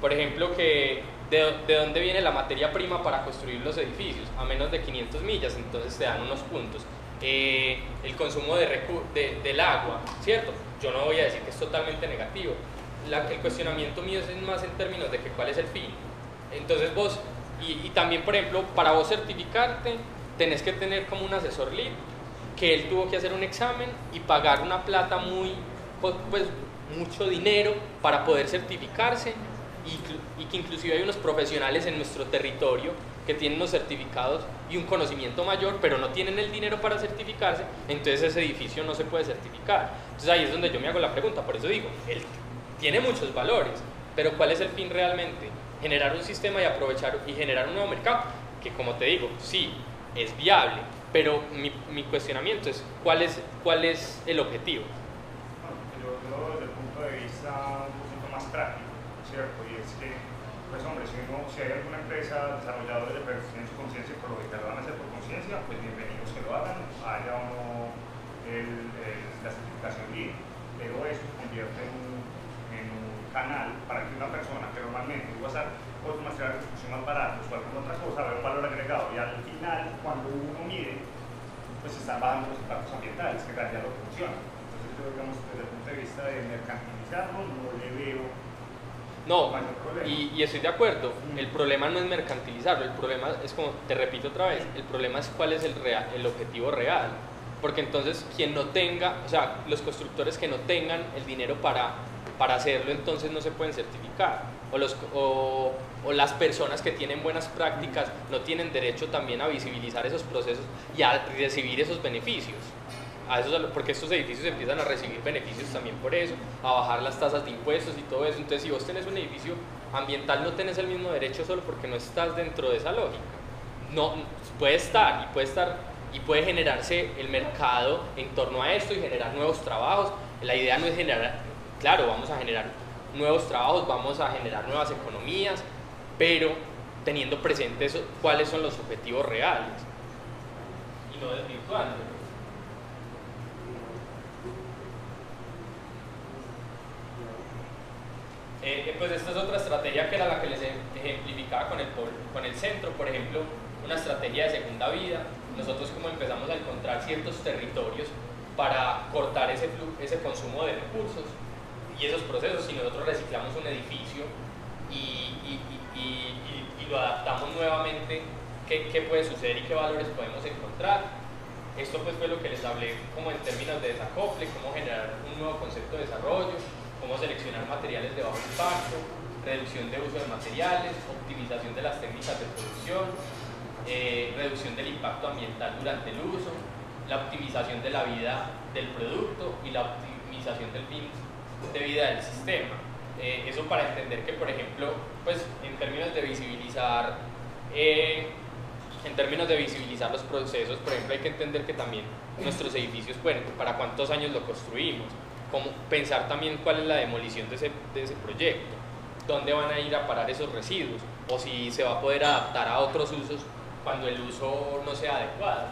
Por ejemplo, que de, dónde viene la materia prima para construir los edificios, a menos de 500 millas, entonces te dan unos puntos. Eh, el consumo de, del agua, ¿cierto? Yo no voy a decir que es totalmente negativo. el cuestionamiento mío es más en términos de que cuál es el fin. Entonces vos, y, también por ejemplo, para vos certificarte, tenés que tener como un asesor lead, que él tuvo que hacer un examen y pagar una plata muy, pues, pues mucho dinero para poder certificarse y, que inclusive hay unos profesionales en nuestro territorio que tienen los certificados y un conocimiento mayor, pero no tienen el dinero para certificarse, entonces ese edificio no se puede certificar. Entonces ahí es donde yo me hago la pregunta, por eso digo, él tiene muchos valores, pero ¿cuál es el fin realmente? Generar un sistema y aprovechar y generar un nuevo mercado, que como te digo, sí, es viable, pero mi, mi cuestionamiento es ¿cuál, es, ¿cuál es el objetivo? Yo, yo desde el punto de vista un poquito más práctico, Y es que, pues hombre, si, hay alguna empresa desarrolladora de tienen su conciencia ecológica, lo van a hacer por conciencia, pues bienvenidos que lo hagan, haya o no la certificación LEED, pero eso se convierte en un, en canal para que una persona que normalmente iba a usar otros materiales más baratos o alguna otra cosa, vea un valor agregado y al final, cuando uno mide, pues están bajando los impactos ambientales, que ya lo funciona. Entonces yo, digamos, desde el punto de vista de mercantilizarlo, no le veo no, y, estoy de acuerdo, el problema no es mercantilizarlo, el problema es como, te repito otra vez, el problema es cuál es el, real, el objetivo real. porque entonces quien no tenga, o sea, los constructores que no tengan el dinero para, para hacerlo, entonces no se pueden certificar. O, los, o, o las personas que tienen buenas prácticas no tienen derecho también a visibilizar esos procesos y a recibir esos beneficios. A eso, porque estos edificios empiezan a recibir beneficios también por eso, a bajar las tasas de impuestos y todo eso. Entonces, si vos tenés un edificio ambiental, no tenés el mismo derecho solo porque no estás dentro de esa lógica. No, puede estar y puede estar y puede generarse el mercado en torno a esto y generar nuevos trabajos. La idea no es generar, claro, vamos a generar nuevos trabajos, vamos a generar nuevas economías, pero teniendo presentes cuáles son los objetivos reales y no desvirtuando. Eh, eh, pues esta es otra estrategia que era la que les ejemplificaba con el, con el centro, por ejemplo, una estrategia de segunda vida, nosotros como empezamos a encontrar ciertos territorios para cortar ese, ese consumo de recursos y esos procesos, si nosotros reciclamos un edificio y, y, y, y lo adaptamos nuevamente, ¿qué, ¿qué, puede suceder y qué valores podemos encontrar? Esto pues fue lo que les hablé como en términos de desacople, cómo generar un nuevo concepto de desarrollo, cómo seleccionar materiales de bajo impacto, reducción de uso de materiales, optimización de las técnicas de producción, eh, reducción del impacto ambiental durante el uso, la optimización de la vida del producto y la optimización del fin de vida del sistema. Eh, eso para entender que, por ejemplo, pues en términos de visibilizar eh, en términos de visibilizar los procesos, por ejemplo, hay que entender que también nuestros edificios, bueno, para cuántos años lo construimos, como pensar también cuál es la demolición de ese, de ese proyecto, dónde van a ir a parar esos residuos, o si se va a poder adaptar a otros usos cuando el uso no sea adecuado.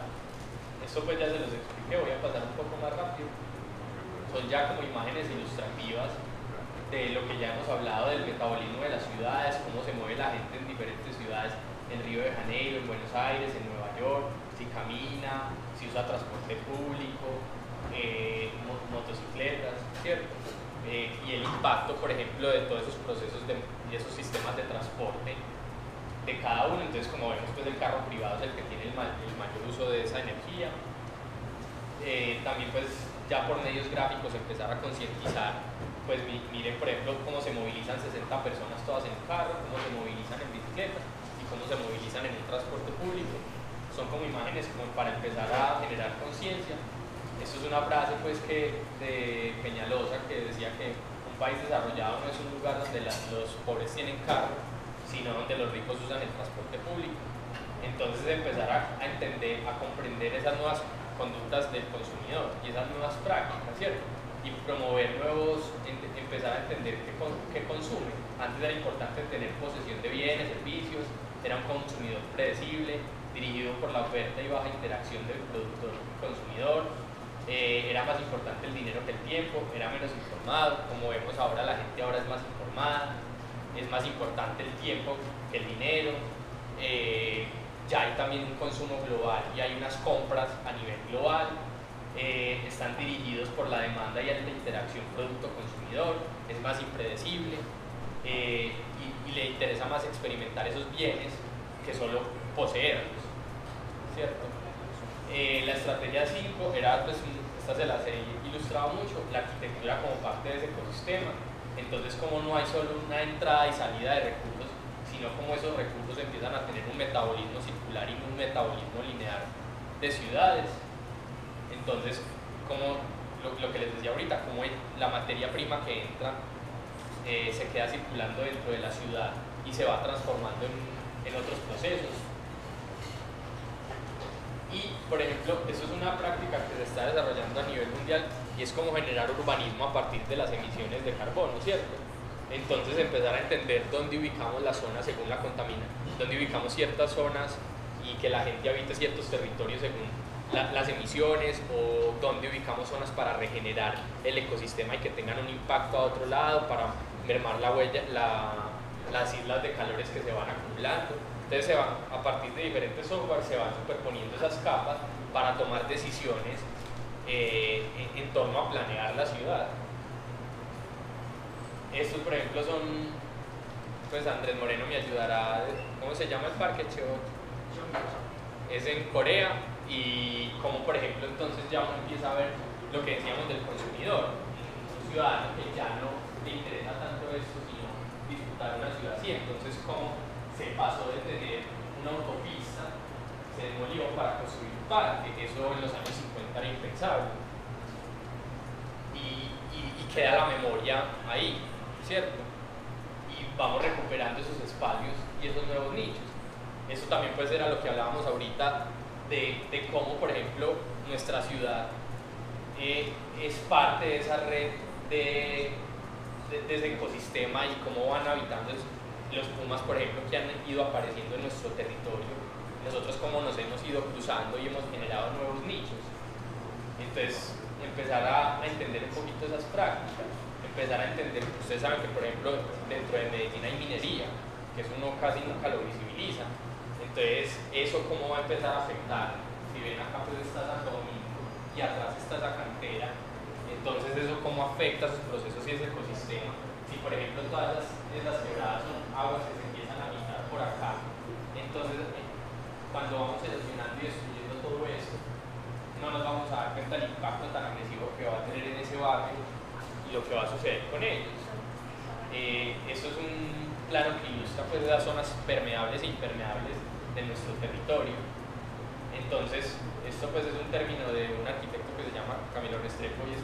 Esto pues ya se los expliqué, voy a pasar un poco más rápido. Son ya como imágenes ilustrativas de lo que ya hemos hablado del metabolismo de las ciudades, cómo se mueve la gente en diferentes ciudades, en Río de Janeiro, en Buenos Aires, en Nueva York, si camina, si usa transporte público, eh, motocicletas, ¿cierto? Eh, y el impacto, por ejemplo, de todos esos procesos de, esos sistemas de transporte de cada uno, entonces como vemos pues el carro privado es el que tiene el, mayor uso de esa energía. Eh, también pues ya por medios gráficos empezar a concientizar, pues miren por ejemplo cómo se movilizan 60 personas todas en el carro, cómo se movilizan en bicicleta y cómo se movilizan en el transporte público. Son como imágenes como para empezar a generar conciencia. Esto es una frase pues que de Peñalosa que decía que un país desarrollado no es un lugar donde los pobres tienen carro, sino donde los ricos usan el transporte público. Entonces empezar a, entender, a comprender esas nuevas conductas del consumidor y esas nuevas prácticas, ¿cierto? Y promover nuevos, empezar a entender qué, consume. Antes era importante tener posesión de bienes, servicios, era un consumidor predecible, dirigido por la oferta y baja interacción del productor consumidor, eh, era más importante el dinero que el tiempo, era menos informado, como vemos ahora la gente ahora es más informada, es más importante el tiempo que el dinero, eh, ya hay también un consumo global y hay unas compras a nivel global, eh, están dirigidos por la demanda y la interacción producto-consumidor, es más impredecible eh, y, le interesa más experimentar esos bienes que solo poseerlos, ¿cierto? La estrategia 5 era, pues, esta se las he ilustrado mucho, la arquitectura como parte de ese ecosistema, entonces, como no hay solo una entrada y salida de recursos, sino como esos recursos empiezan a tener un metabolismo circular y un metabolismo lineal de ciudades. Entonces, como lo, que les decía ahorita, como la materia prima que entra eh, se queda circulando dentro de la ciudad y se va transformando en, otros procesos. Y, por ejemplo, eso es una práctica que se está desarrollando a nivel mundial y es como generar urbanismo a partir de las emisiones de carbono, ¿cierto? Entonces empezar a entender dónde ubicamos las zonas según la contamina, dónde ubicamos ciertas zonas y que la gente habite ciertos territorios según las emisiones o dónde ubicamos zonas para regenerar el ecosistema y que tengan un impacto a otro lado para mermar la huella, las islas de calores que se van acumulando. Entonces se van, a partir de diferentes software se van superponiendo esas capas para tomar decisiones eh, en, torno a planear la ciudad. Estos, por ejemplo, son, pues Andrés Moreno me ayudará, ¿cómo se llama el parque, es en Corea y como por ejemplo entonces ya uno empieza a ver lo que decíamos del consumidor, un ciudadano que ya no le interesa tanto esto sino disfrutar una ciudad así, entonces cómo se pasó de tener una autopista, se demolió para construir un parque, eso en los años 50 era impensable y, queda la memoria ahí, ¿cierto? Y vamos recuperando esos espacios y esos nuevos nichos. Eso también puede ser a lo que hablábamos ahorita de, de cómo, por ejemplo, nuestra ciudad eh, es parte de esa red de, de, ese ecosistema y cómo van habitando los pumas, por ejemplo, que han ido apareciendo en nuestro territorio. Nosotros cómo nos hemos ido cruzando y hemos generado nuevos nichos. Entonces, empezar a, entender un poquito esas prácticas, empezar a entender, ustedes saben que, por ejemplo, dentro de Medellín hay minería, que eso uno casi nunca lo visibiliza. Entonces, ¿eso cómo va a empezar a afectar? Si ven acá pues está Santo Domingo y atrás está esa cantera, entonces eso cómo afecta sus procesos y ese ecosistema. Si por ejemplo todas esas quebradas son aguas que se empiezan a habitar por acá, entonces cuando vamos erosionando y destruyendo todo eso, no nos vamos a dar cuenta del impacto tan agresivo que va a tener en ese barrio y lo que va a suceder con ellos. Eh, eso es un plano que ilustra pues las zonas permeables e impermeables de nuestro territorio. Entonces, esto pues es un término de un arquitecto que se llama Camilo Restrepo y es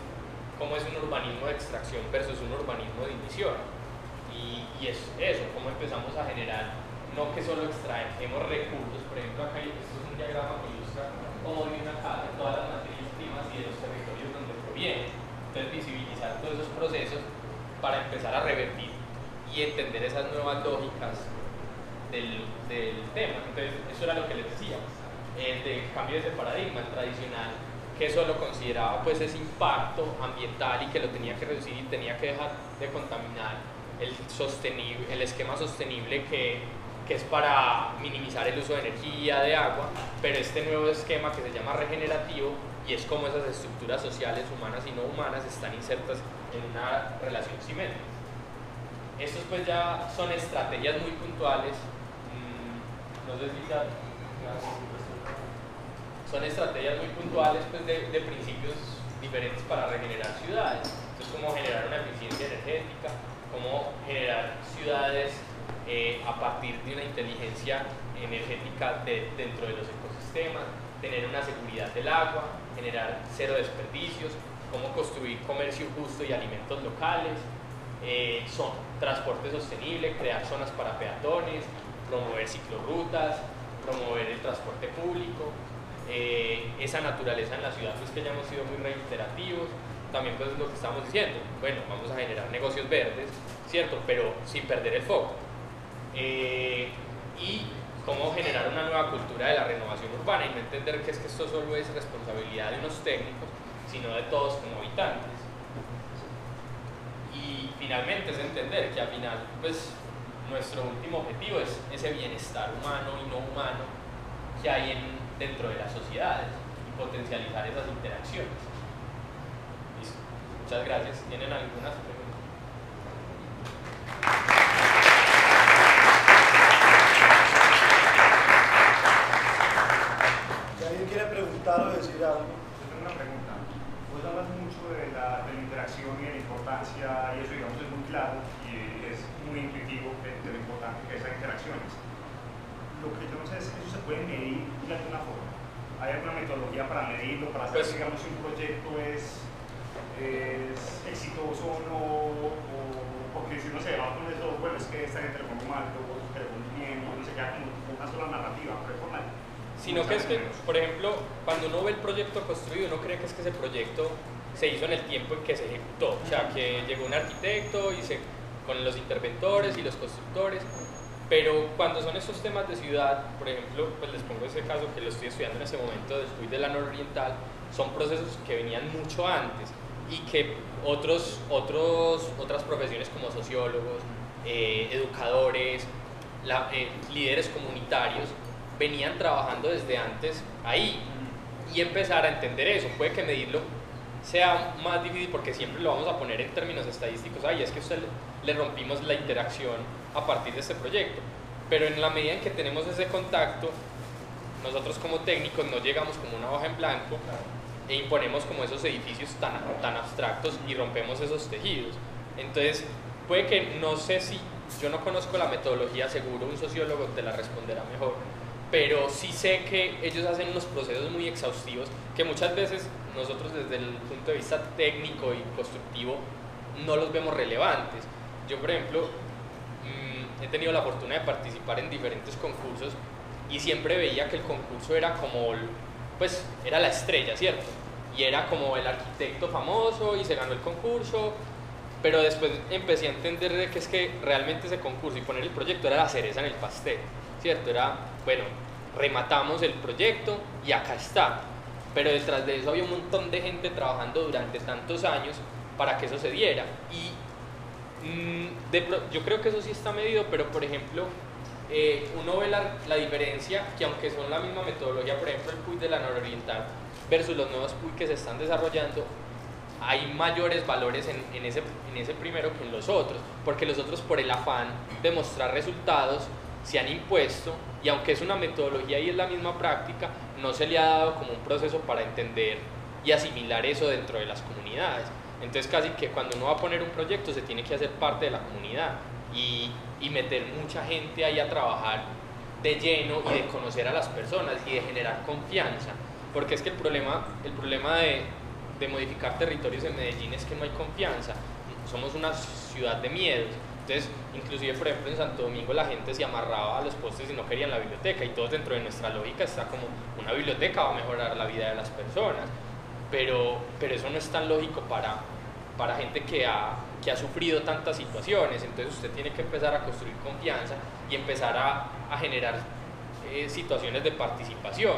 cómo es un urbanismo de extracción versus un urbanismo de inición. Y, y es eso, cómo empezamos a generar, no que solo extraemos recursos, por ejemplo acá esto es un diagrama que ilustra viene acá de todas las materias primas y de los territorios donde proviene. Entonces visibilizar todos esos procesos para empezar a revertir y entender esas nuevas lógicas del, del, tema. Entonces, eso era lo que les decía, el de cambio de ese paradigma, el tradicional, que solo consideraba pues ese impacto ambiental y que lo tenía que reducir y tenía que dejar de contaminar el, sostenible, el esquema sostenible que, que es para minimizar el uso de energía, de agua, pero este nuevo esquema que se llama regenerativo y es como esas estructuras sociales, humanas y no humanas, están insertas en una relación simétrica. Estos pues ya son estrategias muy puntuales, mm, no sé si ya, son estrategias muy puntuales pues de, de, principios diferentes para regenerar ciudades. Entonces, cómo generar una eficiencia energética, cómo generar ciudades eh, a partir de una inteligencia energética de, dentro de los ecosistemas, tener una seguridad del agua, generar cero desperdicios, cómo construir comercio justo y alimentos locales, eh, son transporte sostenible, crear zonas para peatones, promover ciclorrutas, promover el transporte público, eh, esa naturaleza en la ciudad, pues que ya hemos sido muy reiterativos, también pues lo que estamos diciendo, bueno, vamos a generar negocios verdes, ¿cierto? Pero sin perder el foco. Eh, y cómo generar una nueva cultura de la renovación urbana y no entender que es que esto solo es responsabilidad de unos técnicos, sino de todos como habitantes y finalmente es entender que al final pues nuestro último objetivo es ese bienestar humano y no humano que hay en, dentro de las sociedades y potencializar esas interacciones. Muchas gracias. ¿Tienen algunas preguntas? Si alguien quiere preguntar o decir algo de la, de la, interacción y de la importancia, y eso digamos es muy claro y es muy intuitivo de, de lo importante que es las interacciones. Lo que yo no sé es si eso se puede medir de alguna forma. ¿Hay alguna metodología para medirlo, para saber, pues, digamos, si un proyecto es, es exitoso o no? O, porque si uno se va con eso, bueno, es que esta gente lo pone mal, o que lo pone bien, y se queda como una sola narrativa, pero formal. Sino que es que, por ejemplo, cuando uno ve el proyecto construido, uno cree que es que ese proyecto se hizo en el tiempo en que se ejecutó, o sea, que llegó un arquitecto y se, con los interventores y los constructores, pero cuando son esos temas de ciudad, por ejemplo, pues les pongo ese caso que lo estoy estudiando en ese momento después de la nororiental, son procesos que venían mucho antes y que otros, otros, otras profesiones como sociólogos, eh, educadores, la, eh, líderes comunitarios venían trabajando desde antes ahí y empezar a entender eso. Puede que medirlo sea más difícil porque siempre lo vamos a poner en términos estadísticos, ay, es que usted le, rompimos la interacción a partir de este proyecto, pero en la medida en que tenemos ese contacto, nosotros como técnicos no llegamos como una hoja en blanco e imponemos como esos edificios tan, tan abstractos y rompemos esos tejidos. Entonces, puede que no sé si, yo no conozco la metodología, seguro un sociólogo te la responderá mejor, pero sí sé que ellos hacen unos procesos muy exhaustivos que muchas veces nosotros desde el punto de vista técnico y constructivo no los vemos relevantes. Yo, por ejemplo, mm, he tenido la fortuna de participar en diferentes concursos y siempre veía que el concurso era como, pues, era la estrella, ¿cierto? Y era como el arquitecto famoso y se ganó el concurso, pero después empecé a entender que es que realmente ese concurso y poner el proyecto era la cereza en el pastel, ¿cierto? Era, bueno, rematamos el proyecto y acá está. Pero detrás de eso había un montón de gente trabajando durante tantos años para que eso se diera. Y mm, yo creo que eso sí está medido, pero por ejemplo, eh, uno ve la, la, diferencia que aunque son la misma metodología, por ejemplo el PUI de la nororiental versus los nuevos PUI que se están desarrollando, hay mayores valores en, en, ese, en ese primero que en los otros, porque los otros por el afán de mostrar resultados se han impuesto y aunque es una metodología y es la misma práctica, no se le ha dado como un proceso para entender y asimilar eso dentro de las comunidades. Entonces casi que cuando uno va a poner un proyecto se tiene que hacer parte de la comunidad y, y meter mucha gente ahí a trabajar de lleno y de conocer a las personas y de generar confianza. Porque es que el problema, el problema de, de modificar territorios en Medellín es que no hay confianza. Somos una ciudad de miedos. Entonces, inclusive, por ejemplo, en Santo Domingo la gente se amarraba a los postes y no querían la biblioteca y todo dentro de nuestra lógica está como una biblioteca va a mejorar la vida de las personas, pero, pero eso no es tan lógico para, para gente que ha, que ha sufrido tantas situaciones, entonces usted tiene que empezar a construir confianza y empezar a, generar eh, situaciones de participación.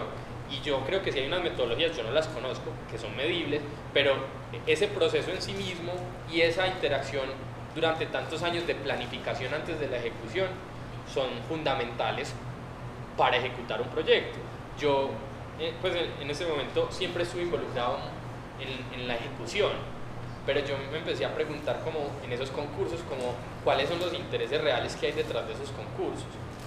Y yo creo que si hay unas metodologías, yo no las conozco, que son medibles, pero ese proceso en sí mismo y esa interacción durante tantos años de planificación antes de la ejecución son fundamentales para ejecutar un proyecto. Yo, eh, pues en, ese momento siempre estuve involucrado en, la ejecución, pero yo me empecé a preguntar como en esos concursos como cuáles son los intereses reales que hay detrás de esos concursos.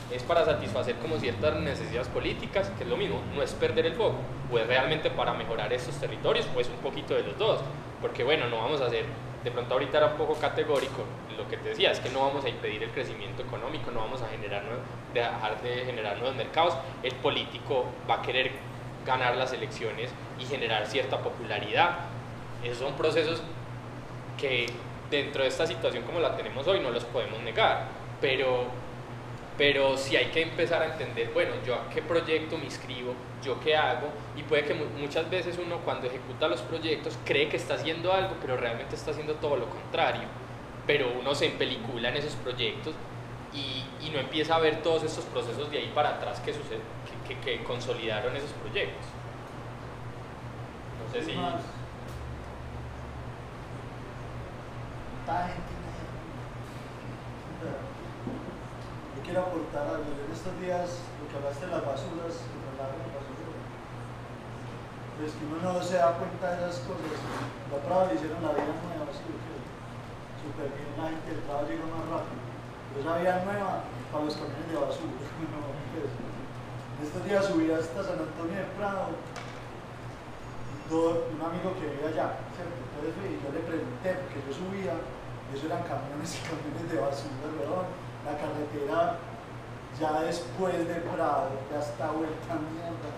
Es para satisfacer como ciertas necesidades políticas, que es lo mismo, no es perder el foco, o es realmente para mejorar estos territorios, o es un poquito de los dos, porque bueno, no vamos a hacer de pronto ahorita era un poco categórico lo que te decía, es que no vamos a impedir el crecimiento económico, no vamos a generar, dejar de generar nuevos mercados, el político va a querer ganar las elecciones y generar cierta popularidad. Esos son procesos que dentro de esta situación como la tenemos hoy no los podemos negar, pero pero sí hay que empezar a entender, bueno, yo a qué proyecto me inscribo, yo qué hago, y puede que muchas veces uno cuando ejecuta los proyectos cree que está haciendo algo, pero realmente está haciendo todo lo contrario, pero uno se empelicula en esos proyectos y, y no empieza a ver todos estos procesos de ahí para atrás que, sucede, que, que, que consolidaron esos proyectos. No sé si... quiero aportar algo. En estos días, lo que hablaste de las basuras, basuras, pues que uno no se da cuenta de esas cosas. La otra vez hicieron la vía nueva, así que súper bien, la gente del trabajo llegó más rápido. Pero esa vía nueva para los camiones de basura. En estos días subí hasta San Antonio de Prado, un amigo que vive allá. Entonces yo le pregunté, porque yo subía, y eso eran camiones y camiones de basura, ¿verdad? la carretera ya después de Prado ya está vuelta mierda,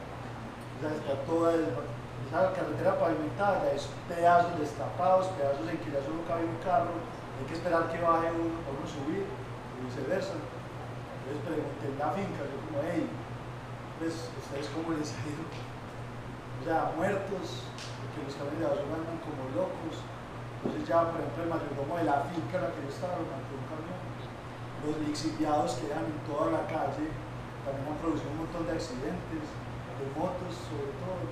ya está toda esa carretera pavimentada ya es pedazos destapados, pedazos en que ya solo cabe un carro, hay que esperar que baje uno para uno subir y viceversa. Entonces pregunté en la finca, yo como, hey, pues ustedes cómo les ha ido, sea, muertos, porque los basura andan como locos, entonces ya por ejemplo el mayordomo de la finca en la que yo estaba, lo un camión los lixiviados que eran en toda la calle, también han producido un montón de accidentes, de motos sobre todo,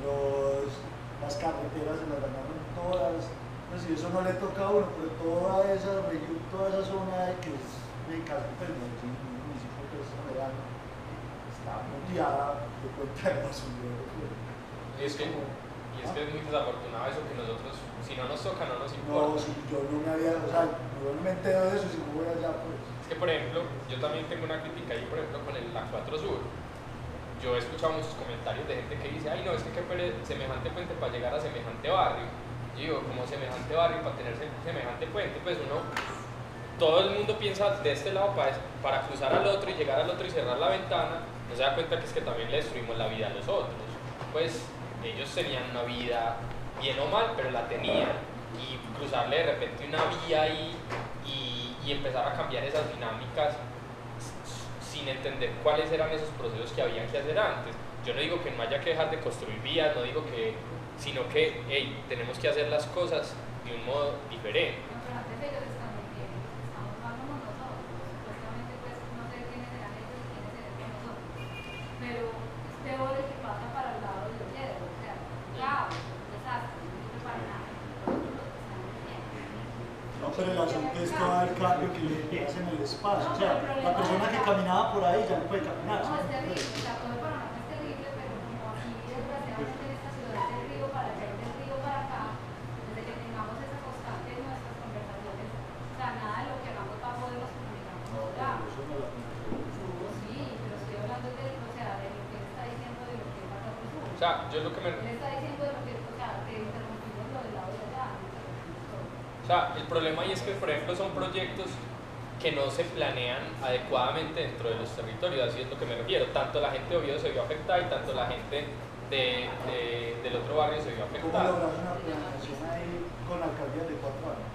los, las carreteras se las ganaron todas, pues si eso no le toca a uno, pero toda esa región, toda esa zona de que es Mexicali, pues Medellín, un municipio que es soberano, está muteada de cuenta de basurero. Y es que, y es que es muy desafortunado eso que nosotros, si no nos toca, no nos importa. No, si yo no me había, o sea, yo no me entero de eso si no voy allá, pues que, por ejemplo, yo también tengo una crítica ahí, por ejemplo, con el, la 4 Sur. yo he escuchado muchos comentarios de gente que dice, ay no, es que qué semejante puente para llegar a semejante barrio. Yo digo, como semejante barrio para tener semejante puente, pues uno, todo el mundo piensa de este lado para, para cruzar al otro y llegar al otro y cerrar la ventana, no se da cuenta que es que también le destruimos la vida a los otros. Pues ellos tenían una vida bien o mal, pero la tenían. Y cruzarle de repente una vía y, y, empezar a cambiar esas dinámicas sin entender cuáles eran esos procesos que habían que hacer antes. Yo no digo que no haya que dejar de construir vías, no digo que, sino que hey, tenemos que hacer las cosas de un modo diferente. pero el asunto es todo el cambio que le hace en el espacio. O sea, la persona que caminaba por ahí ya no puede caminar. No, es terrible, o sea, todo para es terrible, pero como aquí desgraciadamente en esta ciudad del río para allá del río para acá, desde que tengamos esa constante en nuestras conversaciones, o sea, nada de lo que hagamos va a podernos comunicar con No, eso no la Sí, pero estoy hablando de, o sea, de lo que él está diciendo de lo que pasa por sur. O sea, yo lo que me... Él está diciendo de lo que, o sea, te interrumpimos lo del lado de allá. O sea, el problema ahí es que, por ejemplo, son proyectos que no se planean adecuadamente dentro de los territorios, así es lo que me refiero. Tanto la gente de Oviedo se vio afectada y tanto la gente de, de, del otro barrio se vio ¿Cómo afectada. lograr una planeación ahí con alcaldías de cuatro años?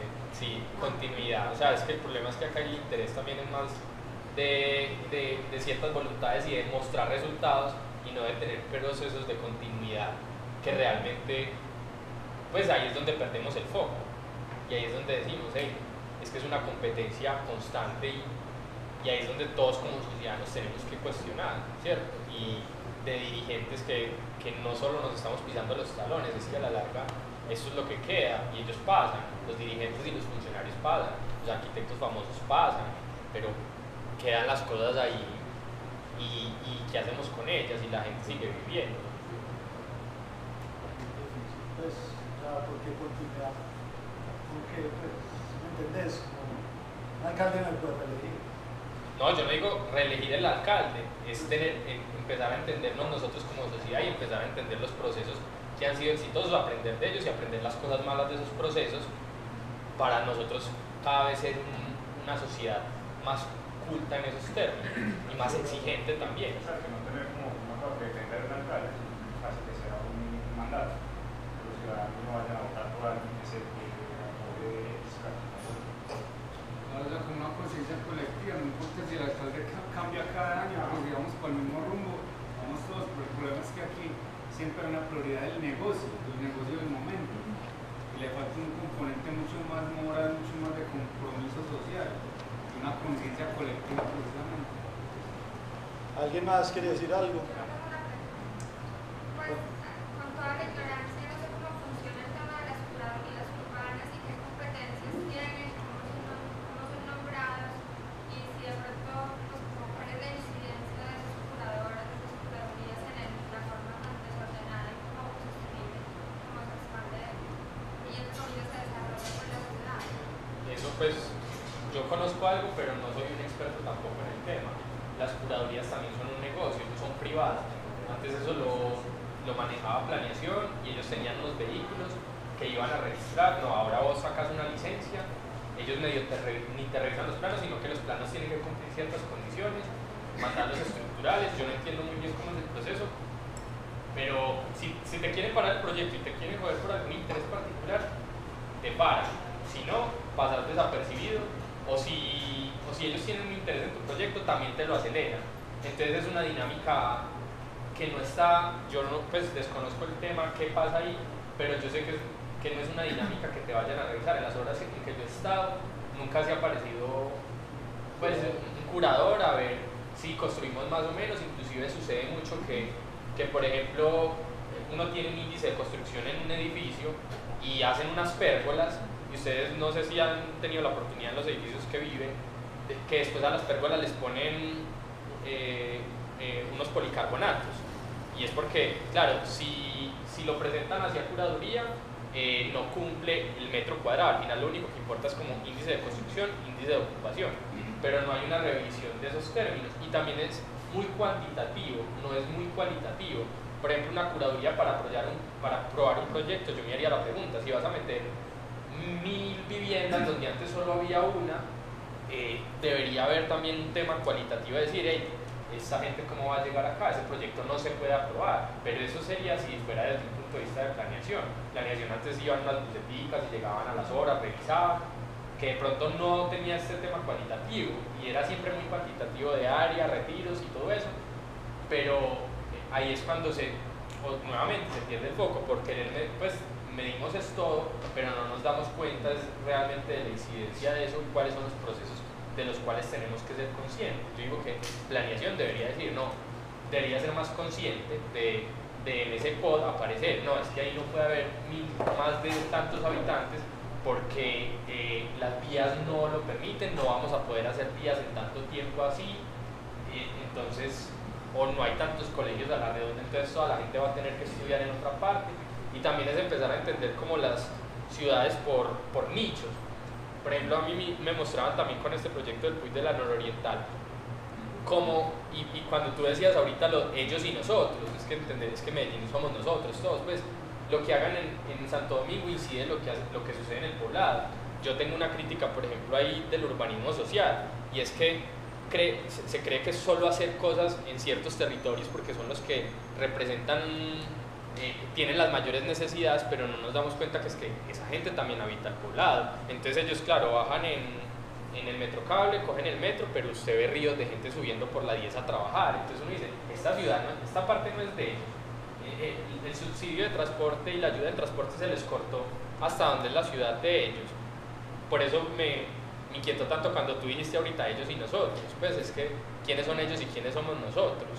Eh, sí, continuidad. O sea, es que el problema es que acá el interés también es más de, de, de ciertas voluntades y de mostrar resultados y no de tener procesos de continuidad que realmente, pues ahí es donde perdemos el foco. Y ahí es donde decimos, hey, es que es una competencia constante y, y ahí es donde todos como ciudadanos tenemos que cuestionar, ¿cierto? Y de dirigentes que, que no solo nos estamos pisando los talones, es que a la larga eso es lo que queda y ellos pasan, los dirigentes y los funcionarios pasan, los arquitectos famosos pasan, pero quedan las cosas ahí y, qué hacemos con ellas y la gente sigue viviendo. Pues, ¿por qué continuidad? Porque, pues, ¿me entendés? Un alcalde no puede reelegir. No, yo no digo reelegir el alcalde, es tener, em- empezar a entendernos nosotros como sociedad y empezar a entender los procesos que han sido exitosos, aprender de ellos y aprender las cosas malas de esos procesos para nosotros cada vez ser un- una sociedad más culta en esos términos y más exigente también. O sea, que no tener como una cosa que defender un alcalde, hace que sea un mandato. Que los ciudadanos no vayan a votar por alguien que se que apruebe Como una conciencia colectiva, no importa si el alcalde ca- cambia cada año, pues digamos por el mismo rumbo, vamos todos, pero el problema es que aquí siempre hay una prioridad del negocio, del negocio del momento, y le falta un componente mucho más moral, mucho más de compromiso social, y una conciencia colectiva precisamente. ¿Alguien más quiere decir algo? Pues, con toda la ignorancia, no sé cómo funciona el tema de las curadurías urbanas y qué competencias tienen, cómo son, nom- cómo son nombradas y si de pronto, pues, como cuál es la incidencia de esas curadoras, de esas curadurías en el- la forma tan desordenada y poco sostenible como se expande y en comillas se desarrolla por la ciudad. Eso pues, yo conozco algo, pero no soy un experto tampoco en el tema. Las curadurías también son un negocio, no son privadas. Antes eso lo, lo manejaba planeación y ellos tenían unos vehículos que iban a registrar. No, ahora vos sacas una licencia, ellos medio te re- ni te revisan los planos, sino que los planos tienen que cumplir ciertas condiciones, mandarlos estructurales. Yo no entiendo muy bien cómo es el proceso, pero si, si te quieren parar el proyecto y te quieren joder por algún interés particular, te paran. Si no, pasas desapercibido. O si, o si ellos tienen un interés en tu proyecto, también te lo aceleran. Entonces es una dinámica que no está, yo no, pues desconozco el tema, qué pasa ahí, pero yo sé que, es- que no es una dinámica que te vayan a revisar. En las horas en que yo he estado, nunca se ha aparecido pues, un curador a ver si construimos más o menos. Inclusive sucede mucho que, por ejemplo, uno tiene un índice de construcción en un edificio y hacen unas pérgolas y ustedes no sé si han tenido la oportunidad en los edificios que viven, que después a las pérgolas les ponen eh, eh, unos policarbonatos. Y es porque, claro, si, si lo presentan hacia curaduría, eh, no cumple el metro cuadrado. Al final lo único que importa es como índice de construcción, índice de ocupación. Pero no hay una revisión de esos términos. Y también es muy cuantitativo, no es muy cualitativo. Por ejemplo, una curaduría para, probar un, para probar un proyecto, yo me haría la pregunta, si vas a meter mil viviendas donde antes solo había una, eh, debería haber también un tema cualitativo de decir, hey, esta gente cómo va a llegar acá, ese proyecto no se puede aprobar, pero eso sería si fuera desde un punto de vista de planeación. Planeación antes iban unas buceticas y llegaban a las horas, revisaban, que de pronto no tenía este tema cualitativo y era siempre muy cuantitativo de área, retiros y todo eso, pero eh, ahí es cuando se, nuevamente se pierde el foco, porque pues medimos es todo, pero no nos damos cuenta realmente de la incidencia de eso cuáles son los procesos de los cuales tenemos que ser conscientes. Yo digo que planeación debería decir, no, debería ser más consciente de, de ese pod aparecer, no, es que ahí no puede haber más de tantos habitantes porque eh, las vías no lo permiten, no vamos a poder hacer vías en tanto tiempo así, eh, entonces, o no hay tantos colegios a la redonda, entonces toda la gente va a tener que estudiar en otra parte, y también es empezar a entender como las ciudades por, por nichos, por ejemplo, a mí me mostraban también con este proyecto del PUI de la nororiental, como, y, y, cuando tú decías ahorita lo, ellos y nosotros, es que entender, es que Medellín somos nosotros todos, pues lo que hagan en, en Santo Domingo incide lo que, lo que sucede en el poblado. Yo tengo una crítica, por ejemplo, ahí del urbanismo social, y es que cree, se, cree que solo hacer cosas en ciertos territorios porque son los que representan eh, tienen las mayores necesidades, pero no nos damos cuenta que es que esa gente también habita el poblado. Entonces ellos, claro, bajan en, en el metro cable, cogen el metro, pero usted ve ríos de gente subiendo por la 10 a trabajar. Entonces uno dice, esta ciudad, esta parte no es de ellos. Eh, el, el, subsidio de transporte y la ayuda de transporte se les cortó hasta donde es la ciudad de ellos. Por eso me, me inquietó tanto cuando tú dijiste ahorita ellos y nosotros. Pues es que, ¿quiénes son ellos y quiénes somos nosotros?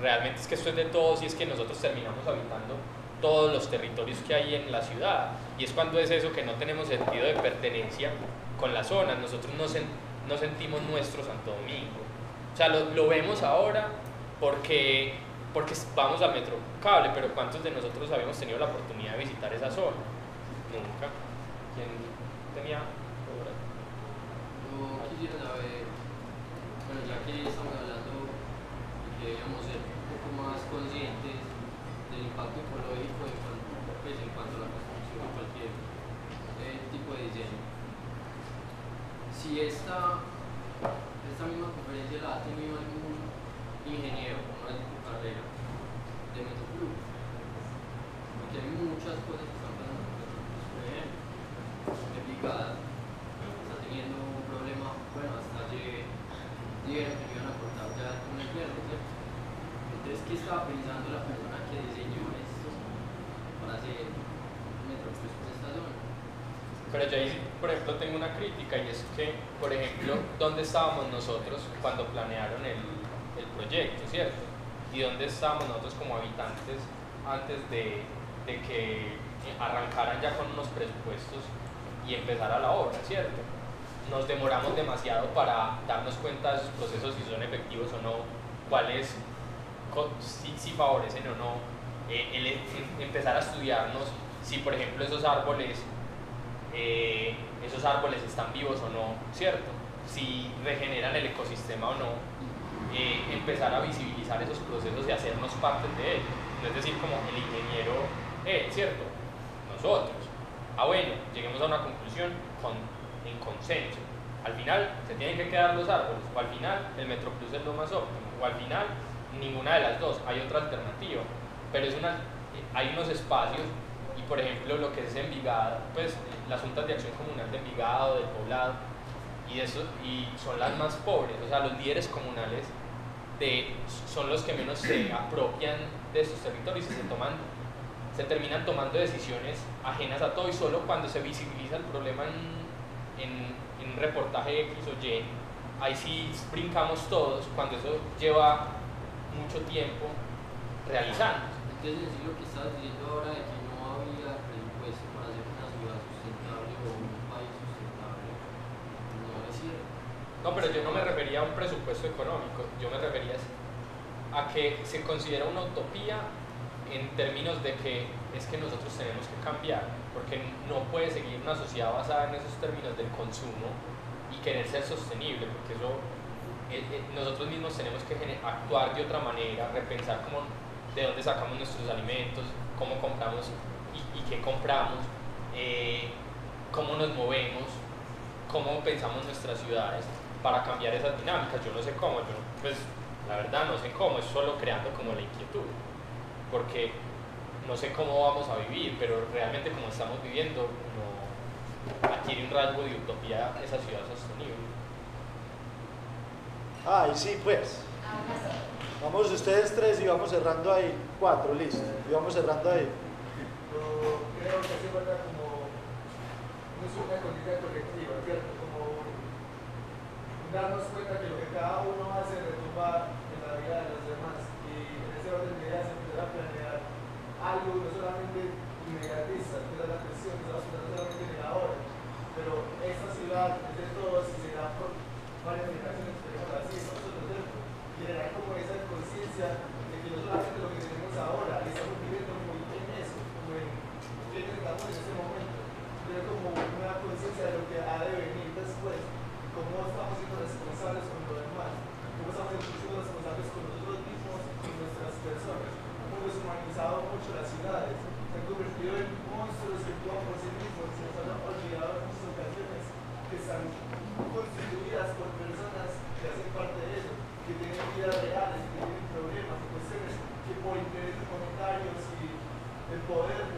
realmente es que esto es de todos y es que nosotros terminamos habitando todos los territorios que hay en la ciudad. Y es cuando es eso que no tenemos sentido de pertenencia con las zonas, nosotros no, sen no sentimos nuestro Santo Domingo. O sea, lo, lo, vemos ahora porque, porque vamos al metro cable, pero ¿cuántos de nosotros habíamos tenido la oportunidad de visitar esa zona? Nunca. ¿Quién tenía? Yo quisiera saber, bueno, ya que estamos hablando de que debíamos ser más conscientes del impacto ecológico en cuanto, pues, en cuanto a la construcción o cualquier eh, tipo de diseño. Si esta, esta misma conferencia la ha tenido algún ingeniero de carrera de Metroclub, porque hay muchas cosas que están pasando. Brigada está teniendo un problema, bueno, hasta ayer dijeron que iban a cortar ya un invierno, ¿cierto? Entonces, ¿qué estaba pensando la persona que diseñó esto para hacer Metroclub por esta zona? Pero yo ahí, por ejemplo, tengo una crítica y es que, por ejemplo, ¿dónde estábamos nosotros cuando planearon el, el proyecto, cierto? ¿Y dónde estábamos nosotros como habitantes antes de, de que arrancaran ya con unos presupuestos y empezara la obra, cierto? Nos demoramos demasiado para darnos cuenta de esos procesos si son efectivos o no, cuáles si, si, favorecen o no, eh, el, empezar a estudiarnos si por ejemplo esos árboles, eh, esos árboles están vivos o no, ¿cierto? Si regeneran el ecosistema o no, eh, empezar a visibilizar esos procesos y hacernos parte de ellos. No es decir, como el ingeniero, eh, ¿cierto? Nosotros. Ah, bueno, lleguemos a una conclusión con, en consenso. Al final se tienen que quedar los árboles, o al final el Metro Plus es lo más óptimo, o al final ninguna de las dos, hay otra alternativa, pero es una, hay unos espacios y por ejemplo lo que es Envigado, pues las juntas de acción comunal de Envigado, del poblado, y, eso, y son las más pobres, o sea, los líderes comunales de, son los que menos se apropian de estos territorios y se toman se terminan tomando decisiones ajenas a todo y solo cuando se visibiliza el problema en, en, en un reportaje X o Y, ahí sí brincamos todos cuando eso lleva mucho tiempo realizando. Entonces, decir lo que estabas diciendo ahora de que no había presupuesto para hacer una ciudad sustentable o un país sustentable, no es cierto. No, pero yo no me refería a un presupuesto económico, yo me refería a que se considera una utopía en términos de que es que nosotros tenemos que cambiar, porque no puede seguir una sociedad basada en esos términos del consumo y querer ser sostenible, porque eso eh, eh, nosotros mismos tenemos que actuar de otra manera, repensar cómo, de dónde sacamos nuestros alimentos, cómo compramos y, y qué compramos, eh, cómo nos movemos, cómo pensamos nuestras ciudades para cambiar esas dinámicas. Yo no sé cómo, yo pues la verdad no sé cómo, es solo creando como la inquietud, porque no sé cómo vamos a vivir, pero realmente como estamos viviendo, no adquiere un rasgo de utopía esa ciudad sostenible. Ah, y sí, pues. Vamos ustedes tres y vamos cerrando ahí. Cuatro, listo. Y vamos cerrando ahí. Yo creo que hace falta como, no es una conciencia colectiva, ¿cierto? Darnos cuenta que lo que cada uno hace retumba en la vida de los demás y en ese orden de ideas empezar a planear algo no solamente inmediatista, que es la cuestión, que estamos pensando solamente en el ahora, pero esta ciudad es de todos y se da por varias generaciones, tenemos así, nosotros, ¿cierto? Generar como esa conciencia de que no solamente lo que tenemos ahora, estamos viviendo muy en eso, como en qué necesitamos en este momento, pero como una conciencia de lo que ha de venir después, cómo estamos siendo responsables con lo demás, cómo estamos siendo responsables con nosotros mismos y nuestras personas, hemos humanizado mucho las ciudades, se han convertido en monstruos que actúan por sí mismos, se nos han olvidado muchas ocasiones que están constituidas por personas que hacen parte de eso, que tienen vidas reales, que tienen problemas, cuestiones que por intereses monetarios y el poder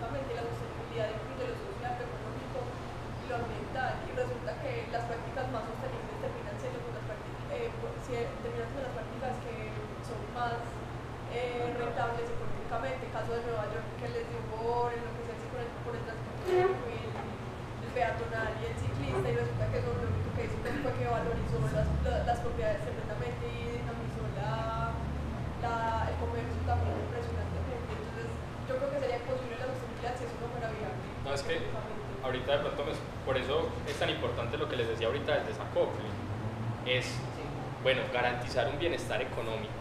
económicamente. La sostenibilidad incluye lo social, lo económico y lo ambiental. Y resulta que las prácticas más sostenibles terminan siendo con las prácticas, eh, pues, si terminan siendo las prácticas que son más eh, rentables económicamente. Caso de Nueva York, que les dio por en lo que se hace con el, por el transporte público y el, el peatonal y el ciclista, y resulta que eso lo único que hizo fue que valorizó las, la- las propiedades tremendamente y dinamizó la, la, el comercio también impresionantemente. Entonces, yo creo que sería imposible la sostenibilidad si eso no fuera viable. No, es que económicamente. ahorita de pronto, me- por eso es tan importante lo que les decía ahorita del desacople. Es, bueno, garantizar un bienestar económico,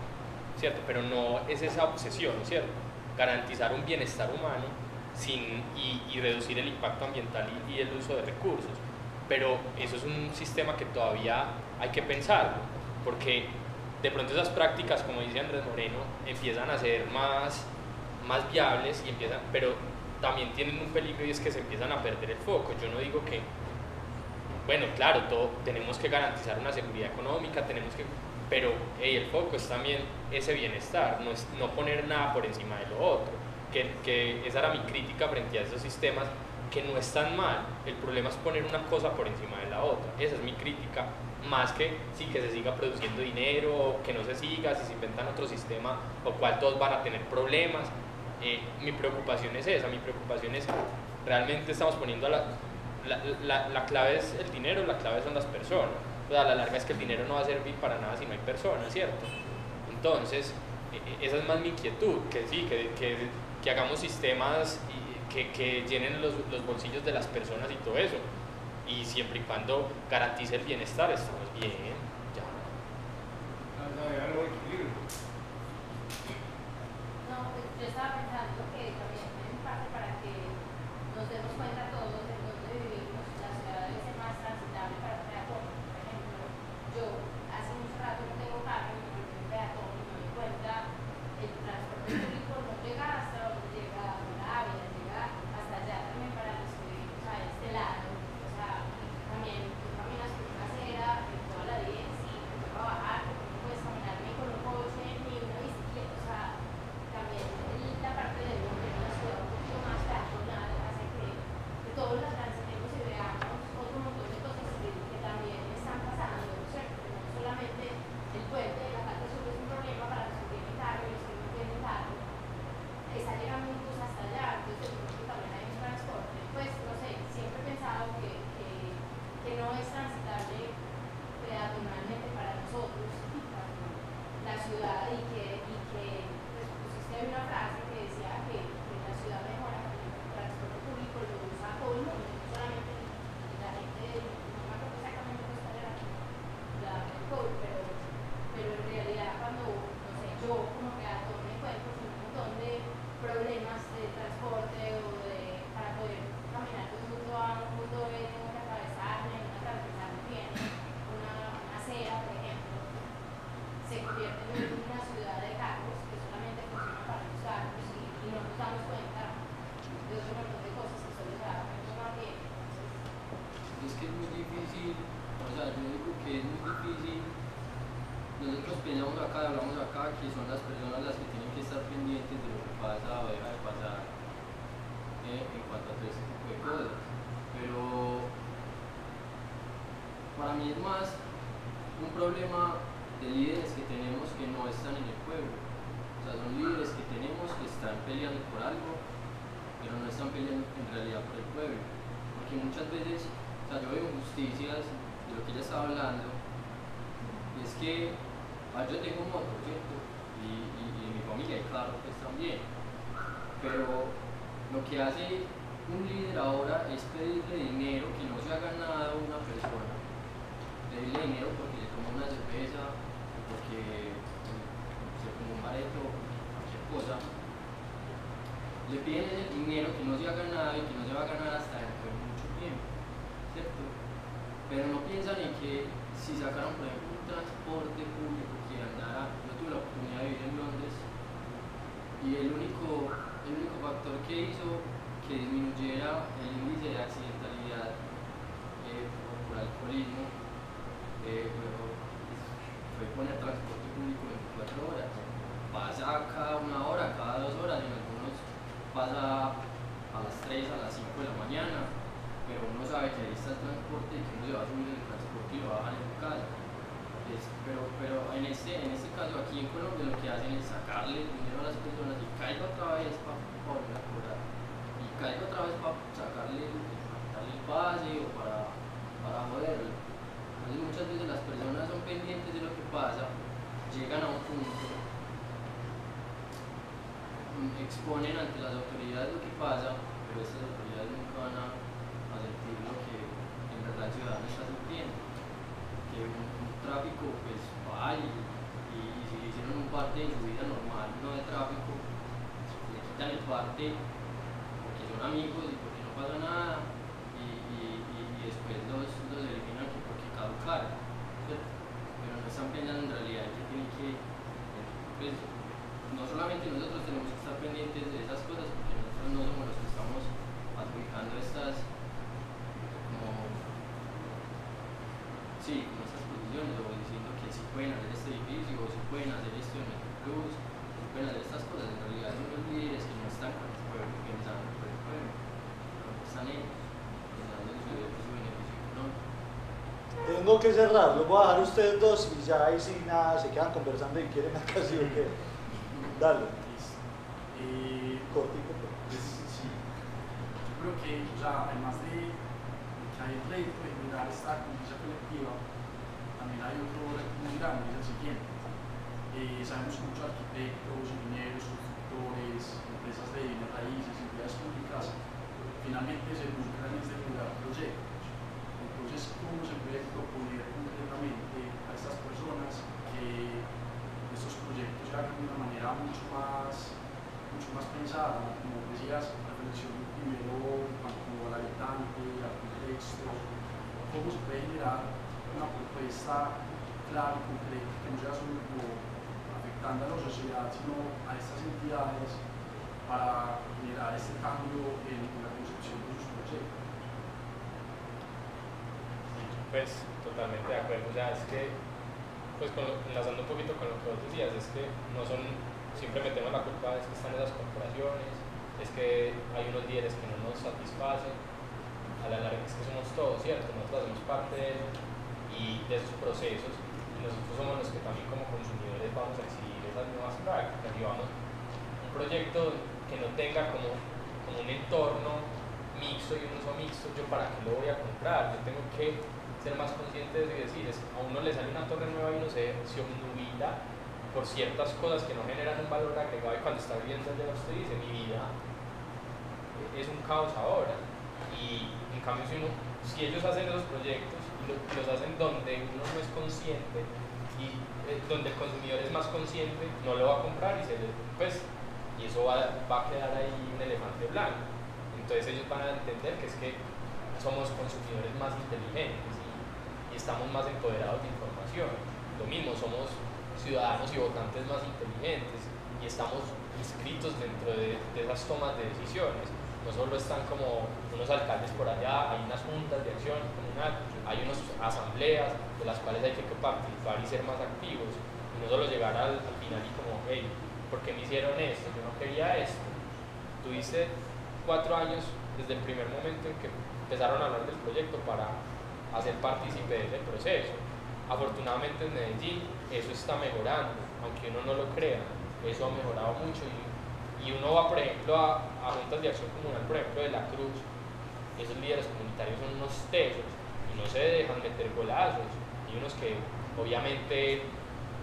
¿cierto? Pero no es esa obsesión, ¿cierto? Garantizar un bienestar humano sin, y, reducir el impacto ambiental y, y el uso de recursos. Pero eso es un sistema que todavía hay que pensarlo, porque de pronto esas prácticas, como dice Andrés Moreno, empiezan a ser más, más viables, y empiezan, pero también tienen un peligro y es que se empiezan a perder el foco. Yo no digo que, bueno, claro, todo, tenemos que garantizar una seguridad económica, tenemos que, pero hey, el foco es también ese bienestar, no, es, no poner nada por encima de lo otro. Que, que esa era mi crítica frente a esos sistemas que no están mal, el problema es poner una cosa por encima de la otra, esa es mi crítica, más que sí que se siga produciendo dinero, que no se siga, si se inventan otro sistema, o cual todos van a tener problemas, eh, mi preocupación es esa, mi preocupación es realmente estamos poniendo a la, la, la, la clave es el dinero, la clave son las personas, o sea, a la larga es que el dinero no va a servir para nada si no hay personas, ¿cierto? Entonces, eh, esa es más mi inquietud, que sí, que, que, que hagamos sistemas y que, que llenen los, los bolsillos de las personas y todo eso. Y siempre y cuando garantice el bienestar, estamos bien. Ya. Vamos a ver algo de equilibrio. No, pues yo estaba problema de líderes que tenemos que no están en el pueblo. O sea, son líderes que tenemos que están peleando por algo, pero no están peleando en realidad por el pueblo. Porque muchas veces, o sea, yo veo injusticias de lo que ella estaba hablando, y es que ah, yo tengo moto, ¿cierto? Y, y, mi familia hay carro, pues también. Pero lo que hace un líder ahora es pedirle dinero que no se ha ganado una persona. Pedirle dinero toma una cerveza, porque se come un bareto, cualquier cosa. Le piden ese dinero que no se ha ganado y que no se va a ganar hasta dentro de mucho tiempo, ¿cierto? Pero no piensan en que si sacaron, por ejemplo, un transporte público que andara, yo tuve la oportunidad de vivir en Londres y el único, el único factor que hizo que disminuyera el índice de accidentalidad eh, por, por alcoholismo eh, fue, fue poner transporte público 24 horas. Pasa cada una hora, cada dos horas, y en algunos pasa a las 3, a las 5 de la mañana, pero uno sabe que ahí está el transporte y que uno se va a subir en el transporte y lo va a bajar en su casa. Es- pero pero en, este, en este caso aquí en Colombia lo que hacen es sacarle dinero a las personas y caiga otra vez para volver a cobrar. Y caiga otra vez para sacarle, darle el pase o para, para joderlo. Entonces muchas veces las personas son pendientes de lo que pasa, llegan a un punto, mm, exponen ante las autoridades lo que pasa, pero estas autoridades nunca van a, a sentir lo que en verdad el ciudadano está sufriendo. Que un, un tráfico pues va y, y, y si le hicieron un parte en su vida normal, no de tráfico, le quitan el parte porque son amigos y porque no pasa nada y, y, y, y después los, los eliminan que porque caducaron, ¿cierto? Pero no están pensando en realidad que tienen que, pues, no solamente nosotros tenemos que estar pendientes de esas cosas porque nosotros no somos los que estamos adjudicando estas como sí, como estas posiciones o diciendo que sí pueden hacer este edificio o sí pueden hacer esto en el Cruz, sí pueden hacer estas cosas, en realidad son los líderes que no están con el pueblo pensando por el pueblo, no están ellos pensando en su, en su beneficio económico. Tengo que cerrar, los voy a dejar ustedes dos y ya ahí sí nada, se quedan conversando y quieren acá sí o qué. Dale, cortico. pero- pues, sí. Yo creo que, sea, además de que hay el rédito de generar esta conciencia colectiva, también hay otro reto muy grande, y es el siguiente. Eh, sabemos que muchos arquitectos, ingenieros, constructores, empresas de bienes raíces, entidades públicas, finalmente se buscan en estimular proyectos. Entonces, ¿cómo se puede proponer concretamente a estas personas que estos proyectos se hagan de una manera mucho más, mucho más pensada, como decías, reflexión primero cuanto al habitante, al contexto, cómo se puede generar una propuesta clara y concreta que no sea solo como afectando a la sociedad, sino a estas entidades para generar este cambio en la concepción de sus proyectos. Pues totalmente de acuerdo, o sea, es que, pues con, enlazando un poquito con lo que vos decías, es que no son, siempre metemos la culpa, es que están esas corporaciones, es que hay unos líderes que no nos satisfacen, a la larga es que somos todos, ¿cierto? Nosotros hacemos parte de eso y de esos procesos, y nosotros somos los que también como consumidores vamos a exigir esas nuevas prácticas y vamos un proyecto que no tenga como, como un entorno mixto y un uso mixto, yo para qué lo voy a comprar, yo tengo que ser más consciente de eso y decir, es- a uno le sale una torre nueva y uno se, se obnubila por ciertas cosas que no generan un valor agregado y cuando está viviendo allá usted dice, mi vida es un caos ahora y en cambio si, uno- si ellos hacen esos proyectos y lo- los hacen donde uno no es consciente y eh, donde el consumidor es más consciente, no lo va a comprar y se le, pues, y eso va, va a quedar ahí un elefante blanco. Entonces ellos van a entender que es que somos consumidores más inteligentes estamos más empoderados de información. Lo mismo, somos ciudadanos y votantes más inteligentes y estamos inscritos dentro de, de esas tomas de decisiones. No solo están como unos alcaldes por allá, hay unas juntas de acción comunal, hay unas asambleas de las cuales hay que participar y ser más activos. Y no solo llegar al, al final y como, hey, ¿por qué me hicieron esto? Yo no quería esto. Tuviste cuatro años desde el primer momento en que empezaron a hablar del proyecto para hacer partícipe de ese proceso. Afortunadamente en Medellín eso está mejorando, aunque uno no lo crea, eso ha mejorado mucho. Y, y uno va, por ejemplo, a, a juntas de acción comunal, por ejemplo, de la Cruz, esos líderes comunitarios son unos tesos y no se dejan meter golazos, y unos que obviamente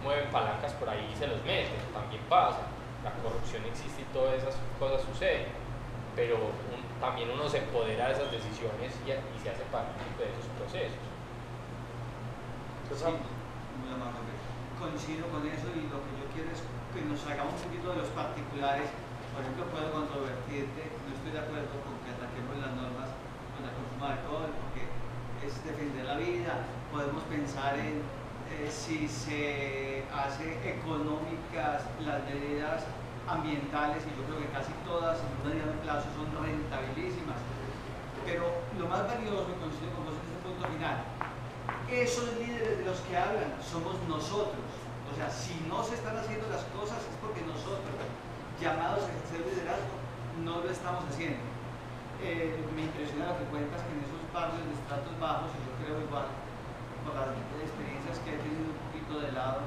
mueven palancas por ahí y se los meten, también pasa, la corrupción existe y todas esas cosas suceden, pero también uno se empodera de esas decisiones y, y se hace partícipe de esos procesos. Entonces, Muy amable. Coincido con eso y lo que yo quiero es que nos hagamos un poquito de los particulares. Por ejemplo, puedo controvertirte, no estoy de acuerdo con que ataquemos las normas con el consumo de alcohol, porque es defender la vida. Podemos pensar en eh, si se hace económicas las medidas ambientales, y yo creo que casi todas en un mediano plazo son rentabilísimas. Pero lo más valioso, y coincido con vos en este punto final, esos líderes de los que hablan somos nosotros. O sea, si no se están haciendo las cosas es porque nosotros, llamados a ejercer liderazgo, no lo estamos haciendo. Eh, me impresiona lo que cuentas que en esos barrios de estratos bajos, y yo creo igual, por las experiencias que he tenido un poquito de lado,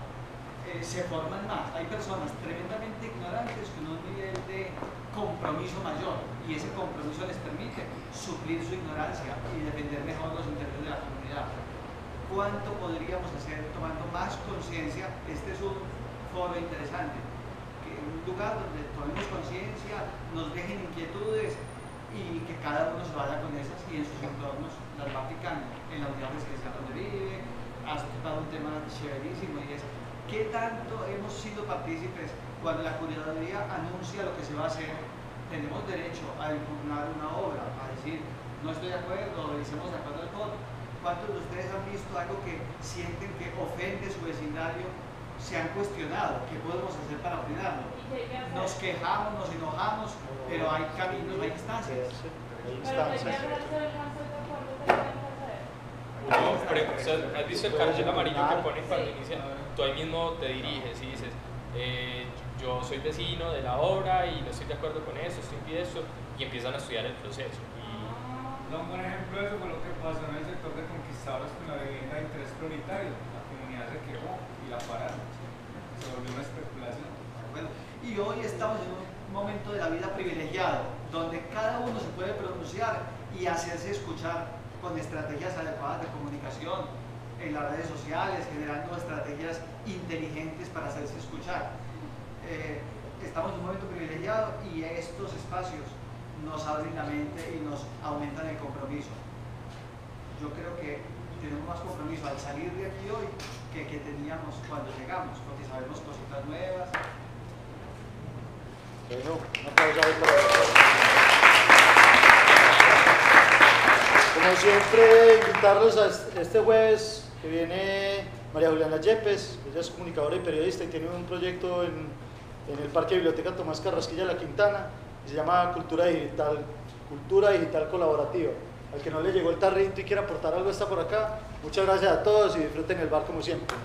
eh, se forman más. Hay personas tremendamente ignorantes con un nivel de compromiso mayor y ese compromiso les permite suplir su ignorancia y defender mejor los intereses de la comunidad. ¿Cuánto podríamos hacer tomando más conciencia? Este es un foro interesante. Que un lugar donde tomemos conciencia, nos dejen inquietudes y que cada uno se vaya con esas y en sus entornos las va aplicando. En la unidad residencial donde vive, has tocado un tema chéverísimo y es ¿qué tanto hemos sido partícipes cuando la curaduría anuncia lo que se va a hacer? Tenemos derecho a impugnar una obra, a decir, no estoy de acuerdo, hicimos de acuerdo al voto. ¿Cuántos de ustedes han visto algo que sienten que ofende su vecindario? Se han cuestionado, ¿qué podemos hacer para frenarlo? Nos quejamos, nos enojamos, pero hay caminos, hay instancias. hay Pero hacer. Uno, pre- o sea, ¿has visto el cartel amarillo que ponen cuando inicia? Tú ahí mismo te diriges y dices, eh, yo soy vecino de la obra y no estoy de acuerdo con eso, estoy impide esto, y empiezan a estudiar el proceso. Y No, un buen ejemplo de eso fue lo que pasó en el sector de conquistadores con la vivienda de interés prioritario. La comunidad se quejó y la pararon. Se volvió una especulación. Bueno, y hoy estamos en un momento de la vida privilegiado, donde cada uno se puede pronunciar y hacerse escuchar con estrategias adecuadas de comunicación en las redes sociales, generando estrategias inteligentes para hacerse escuchar. Eh, estamos en un momento privilegiado y estos espacios nos abren la mente y nos aumentan el compromiso. Yo creo que tenemos más compromiso al salir de aquí hoy que que teníamos cuando llegamos, porque sabemos cositas nuevas. Bueno, Como siempre, invitarlos a este jueves que viene María Juliana Yepes, ella es comunicadora y periodista y tiene un proyecto en, el Parque Biblioteca Tomás Carrasquilla La Quintana, que se llama Cultura Digital, Cultura Digital Colaborativa. Al que no le llegó el tarrito y quiera aportar algo está por acá. Muchas gracias a todos y disfruten el bar como siempre.